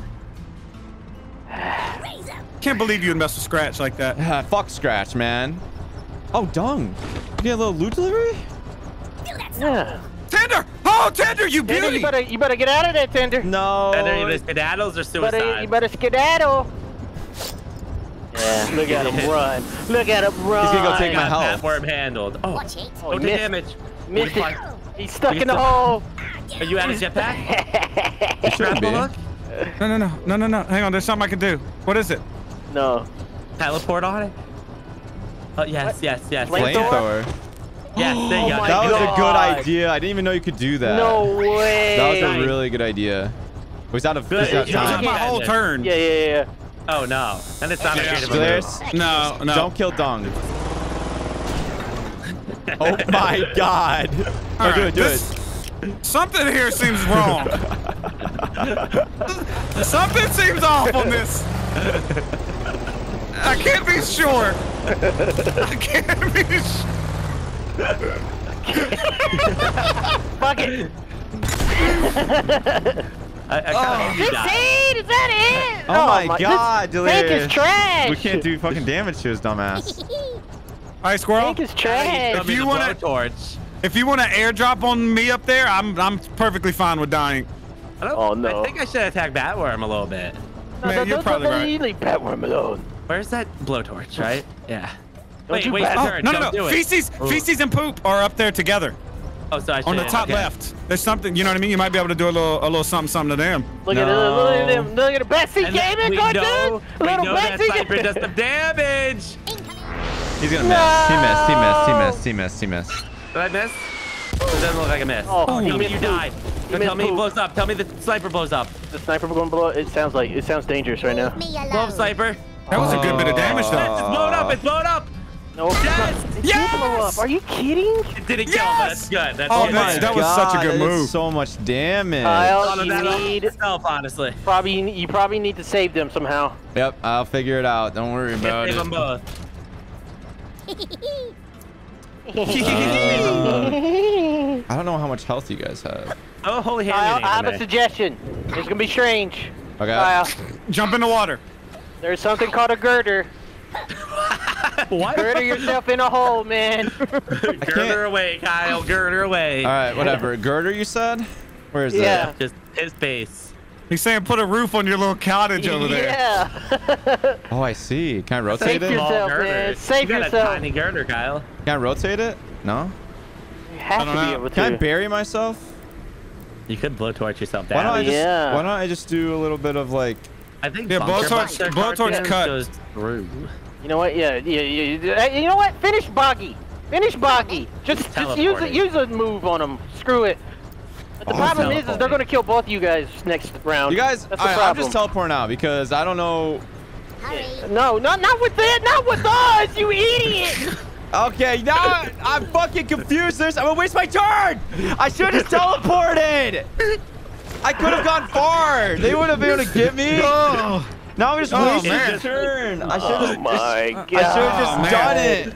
Raise. [sighs] Can't believe you would mess with Scratch like that. [sighs] Fuck Scratch, man. Oh, dung. You get a little loot delivery? Do. Yeah. Tender! Oh, Tender, you Tender, beauty! you better you better get out of there, Tender. No. Better either skedaddles or You better, suicide. you better skedaddle. Yeah, look at him [laughs] run. Look at him run. He's gonna go take my Got health. that worm handled. Oh, Watch it. Oh, oh don't take missed. damage. Missed it. He's stuck You in the hole. Are you out of jetpack? [laughs] It should be. Grapple hook? No, no, no, no, no, no. Hang on, there's something I can do. What is it? no. Teleport on it? Oh, yes, yes, yes. Flamethrower? Flamethrower. Yes, there you Oh go. my That was a good idea. I didn't even know you could do that. No way. That was a really good idea. Was out of Good. was out of You That time. my whole turn. Yeah, yeah, yeah. Oh, no. And it's not a Yeah. great of a move. No, no. don't kill Dong. oh [laughs] my god. All Oh, do it, do this- it. Something here seems wrong. Something seems off on this. I can't be sure. I can't be sure. Fuck it. [laughs] I, I kind of oh. you died. Succeed! Is that it? Oh, oh my God, this Tank is trash. We can't do fucking damage to his dumbass. [laughs] All right, squirrel. Tank is trash. me you wanna- blowtorch. If you want to airdrop on me up there, I'm I'm perfectly fine with dying. I don't, Oh, no. I think I should attack Batworm a little bit. Man, you're probably right. You leave Batworm alone. Where's that blowtorch, right? Yeah. Don't wait, you wait, Oh, no, no, no. do it. Feces, feces and poop are up there together Oh, so I on the top okay. left. There's something, you know what I mean? You might be able to do a little, a little something, something to them. Look at it. Look at them. Look at the Betsy gaming cartoon. know, Little know that Betsy. Cypher does some damage. He's gonna miss. He missed. He missed. He missed. He missed. He missed. Did I miss? It doesn't look like a miss. Oh, tell me you poop. died. He tell me it blows up. Tell me the sniper blows up. The sniper going to blow. It sounds like it sounds dangerous right now. Blow up, sniper. That was a good bit of damage, though. It's though. blown up. It's blown up. No, it's Yes! not. It Yes! did blow up. Are you kidding? It didn't kill him, that's good. That's Oh good. my that was such a good move. So much damage. Kyle, Thought of you that need myself, honestly. probably you probably need to save them somehow. Yep, I'll figure it out. Don't worry about Save it. them both. [laughs] I don't know how much health you guys have. Oh, holy Kyle, hand. I have a suggestion. It's gonna be strange. Okay. Kyle, Jump in the water. there's something called a girder. [laughs] What? Girder yourself in a hole, man. [laughs] Girder away, Kyle. Girder away. All right, whatever. Girder, you said? Where is Yeah. that? Just his base. He's saying put a roof on your little cottage over there. Yeah. [laughs] Oh, I see. Can I rotate Save it? your- Small yourself, girder. man. Save you got yourself. a tiny girder, Kyle. Can I rotate it? No. you have I to don't be know. able Can I bury myself? You could blowtorch yourself Why don't I just Yeah. Why don't I just do a little bit of like I think Yeah, bunker blowtorch- blowtorch cut. goes through. You know what? Yeah, yeah, yeah. yeah. You know what? Finish Boggy. Finish Boggy. Just, just use a, use a move on him. Screw it. But the Oh, problem is, is they're gonna kill both you guys next round. you guys? That's all the right, I'm just teleporting out because I don't know. Hurry. no, not not with that. Not with us. You idiot. [laughs] Okay, now I'm fucking confused. There's, I'm gonna waste my turn. I should have teleported. [laughs] I could have gone far. They would have been able to get me. Oh, Now I'm just Oh, wasting man. my turn. I should Oh have. my god. I should have just Oh, done it.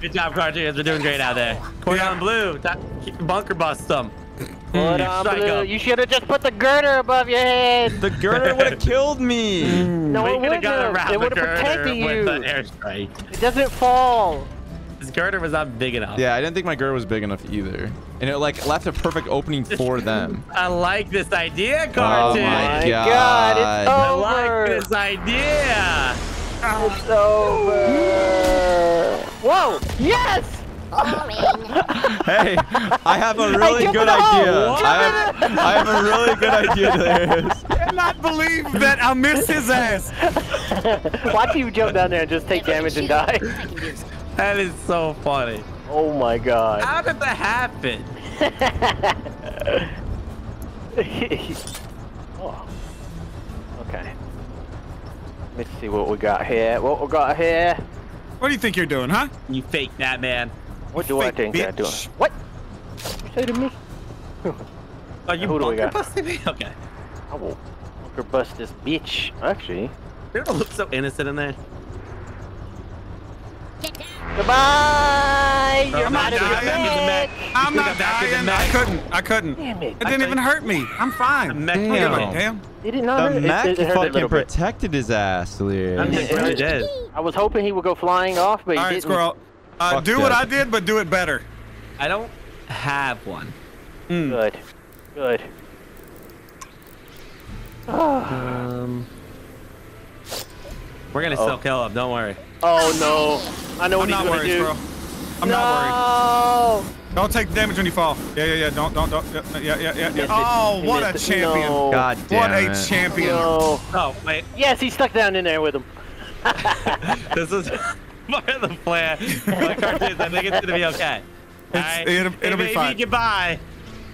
Good job, cartoons. We're doing great out there. Cordon bleu. That, bunker bust them. Put Mm, on blue. up. You should have just put the girder above your head. The girder would have killed me. No, we it have wouldn't got have. around It would have girder protected with an you. airstrike. It doesn't fall. This girder was not big enough. Yeah, I didn't think my girder was big enough either, and it like left a perfect opening for them. [laughs] I like this idea, Oh cartoon. my My god. God, it's I like this idea. It's over. Whoa! Yes! Boring. [laughs] Hey, I have a really good in the hole. idea. I have, I have a really good idea [laughs] there. I cannot believe that I missed his ass. Watch you jump down there and just take damage and die. I can do this. That is so funny. Oh my god. How did that happen? [laughs] oh. Okay. Let's see what we got here. What we got here? What do you think you're doing, huh? You fake that man. What do I Fake think I'm doing? What? You say to me? Are you [laughs] Who do bunker busting me? [laughs] Okay. I will bunker bust this bitch. Actually. They don't look so innocent in there. Get down. Goodbye! You're I'm out not of your dying. I'm in the neck! mech. I'm not it back in the dying. I couldn't. I couldn't. Damn it. It didn't even hurt me. I'm fine. The mech Damn. Look at really- me, damn. Did not The hurt? It- mech it, it hurt fucking little protected his ass, I Delirious. think really did. I was hoping he would go flying off, but he All right, didn't. squirrel. Uh, Fuck do what. I did, but do it better. I don't have one. Mm. Good. Good. Um, we're gonna Oh. still kill him. Don't worry. Oh no. I know what I'm he's not gonna worried, do. squirrel. I'm no! not worried. Don't take damage when you fall. Yeah, yeah, yeah. Don't, don't, don't. Yeah, yeah, yeah, yeah. yeah. Oh, He what a missed it. champion. No. God What a it. champion. No. Oh wait, Yes, he's stuck down in there with him. [laughs] [laughs] this is [laughs] part of the plan. My cartoons. I think it's gonna be okay. All right. it'll- Hey, it'll be baby, fine. Goodbye.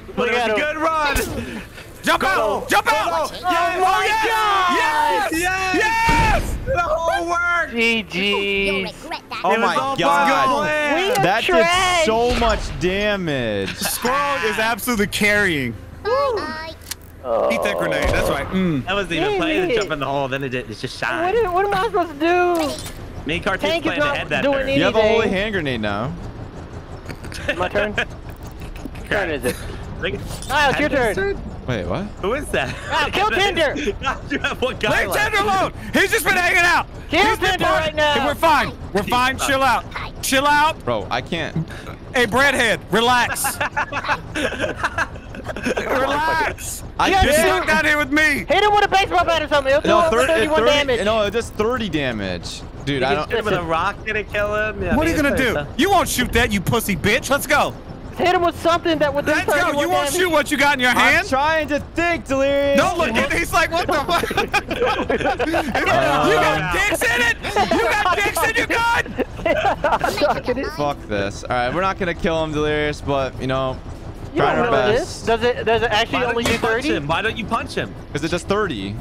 Look But it was a good run. Jump out! Jump out! Yes! Oh my Yes! God! Yes! Yes! The whole work. GG. [laughs] that. Oh my all god. part of the plan. We are That trash. did so much damage. Squirrel is absolutely carrying. Bye-bye. Oh. Eat that grenade. That's right. Mm. That wasn't even Damn playing it. to jump in the hole. Then it, did- it just What, what am I supposed to do? Me and Cartoon's playing to head that turn. any- You have a holy hand grenade now. My turn. [laughs] What turn is it? Look- Ah, it's your Tender's turn. Wait, what? Who is that? Ah, [laughs] kill Tinder. you have one guy Leave left. Tender alone. He's just been hanging out. Kill He's been Tinder partying. right now. Hey, We're fine. We're fine. Chill out. Chill out. Bro, I can't. Hey, Breadhead, relax. [laughs] relax. I Yes, You're sir. stuck down here with me. Hit him with a baseball bat or something. It'll do No, over thir- 31 30 damage. No, it does 30 damage. Dude, I don't. Hit him with a rock gonna kill him. Yeah, What are you gonna do? nice, You won't shoot that, you pussy bitch. Let's go. Hit him with something that would do Let's go. You won't damage. shoot what you got in your hand. I'm hand. trying to think, Delirious. No, look at He's like, what the [laughs] fuck? [laughs] Uh, you got dicks in it. You got dicks in your gun. [laughs] Fuck this. All right, we're not gonna kill him, Delirious, but you know, You trying our know this. best. Does it? Does it actually only don't do you punch 30? Why don't you punch him? Because it does 30.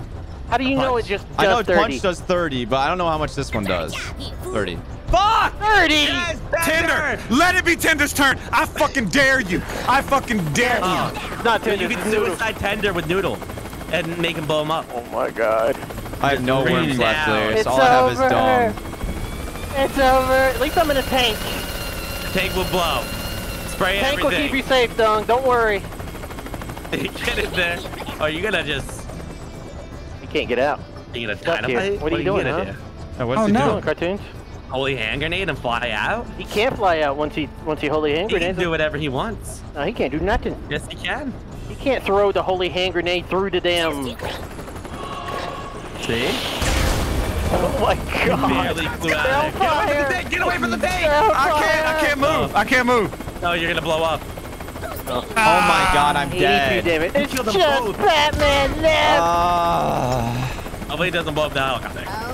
How do you know it Punch. just I know does 30? punch does 30, but I don't know how much this one does. 30. Fuck! 30. Yes, Tinder, let it be Tinder's turn. I fucking dare you. I fucking dare you. Oh, Not so 10. you can suicide Tender with Noodle and make him blow him up. Oh my god. I have no Bring worms him left, down. Delirious. It's All I have is over. dome. It's over. At least I'm in a tank. Tank will blow. Spray Tank will keep you safe, Dung. Don't worry. [laughs] Get in there. Or are you gonna just You can't get out. you gonna Stuck here. dynamite? What are you doing, gonna huh? do? Oh, what's Oh, he no. doing? Doing cartoons? Holy hand grenade and fly out? He can't fly out once he once he holy hand grenade. He can do whatever he wants. No, he can't do nothing. Yes, he can. He can't throw the holy hand grenade through the damn. See? Oh my god. Barely flew out. Get away from the Hellfire. Get away from the tank! I can't. I can't move. I can't move. No, you're gonna blow up. Oh my god, I'm dead. damage. It's killed them just both. Batman left. Ah. Hopefully he doesn't blow up the helicopter.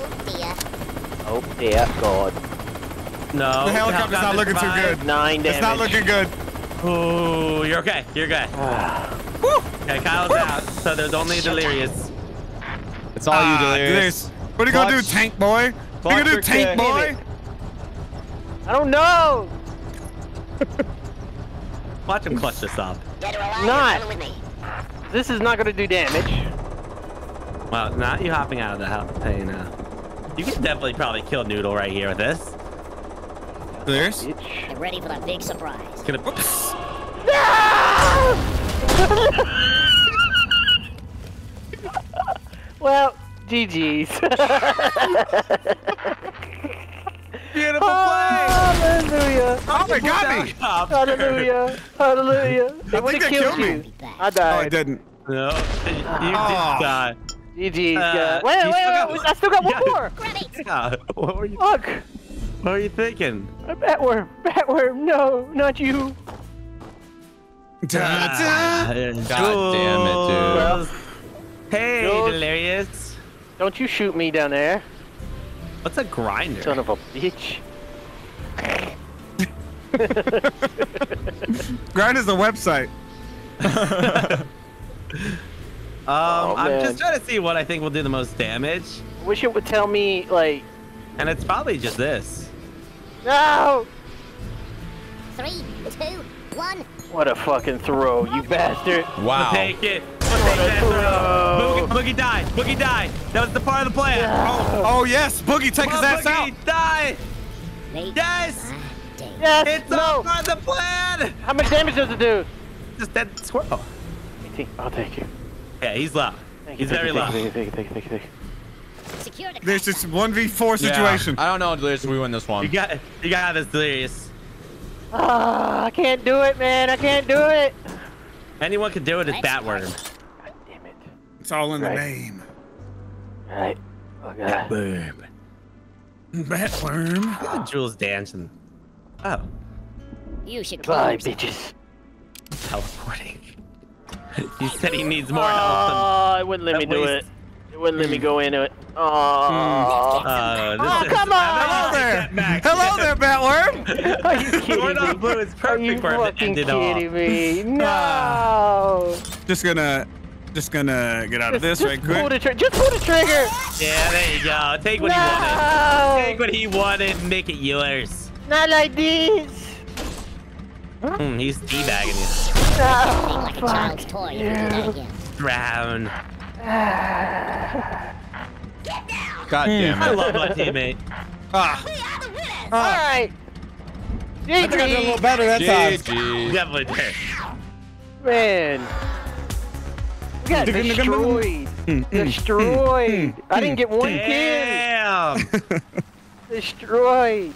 Oh dear. god. No. The helicopter's not looking too good. Nine damage. It's not looking good. Ooh, you're okay. You're okay. [sighs] Woo. Okay, Kyle's out, so there's only Delirious. It's all you, Ah, Delirious. What are you gonna do, tank boy? What are you gonna do, tank kick? boy? I don't know. Watch him clutch this up. Dead or alive, Not. you're coming with me. This is not gonna do damage. Well, not you hopping out of the house. Hey, now. You can definitely probably kill Noodle right here with this. There's. Bitch. Get ready for the big surprise. Gonna. [laughs] well, GG's. [laughs] Beautiful oh, play. Hallelujah. Oh, it got me. Hallelujah. Hallelujah. It would think have that killed killed me. you. Be back. I Oh, died. it didn't. No, [laughs] you did Oh. die. GG's. Uh, guys. Wait, you wait, wait, wait. I still got one Yeah. [laughs] more. Grab. Yeah. What were you? Look. What are you thinking? A batworm. Batworm. No, not you. Da, Ah, da. God damn it, Jules. Hey, Jules. Delirious. Don't you shoot me down there, What's a grinder? son of a bitch. Grind is the website. [laughs] [laughs] Um, Oh, I'm man. just trying to see what I think will do the most damage, Wish it would tell me, like, and it's probably just this. no! Three, two, one. What a fucking throw, you bastard. Wow. We'll take it. We'll take that throw. Boogie, Boogie died. Boogie died. That was the part of the plan. Oh, oh yes, Boogie, take Come his on, ass out. Boogie, die. Yes. Yes, It's all no! part of the plan. How much damage does it do? Just that squirrel. 18. I'll take you. Yeah, he's low. Thank you, He's very low. There's just 1v4 Yeah. situation. I don't know, Delirious, if we win this one. You one. got, you got this, delirious. Ah, I can't do it, man. I can't do it. Anyone can do it. It's Batworm. God damn it. It's all in the name. Right. Oh, God. Batworm. Batworm. Jules dancing. Oh, You should clean Bye, yourself. bitches. teleporting. [laughs] he said he needs more help. Oh, it wouldn't let me At do least- it. It wouldn't let me go into it. Oh. Than, uh, this Oh, is- come on! Hello there. Hello there, Batworm. [laughs] Are you [laughs] kidding Sword me? on blue is Are you perfect for fucking end it off. kidding me? No. Just gonna, just gonna get out of this just right pull quick. the trigger. Just pull the trigger. Yeah, there you go. Take what he wanted. Take what he wanted. Make it yours. Not like this. Hmm, he's teabagging you. Being No. like a child's toy if you do that again. Drown. [sighs] God hmm. damn it. I love my teammate. Ah. ah. ah. All right. I think I did a little better that time. GG. Definitely did. Man. We got destroyed. Hmm, hmm, destroyed. I didn't get one kill. Damn. Destroyed.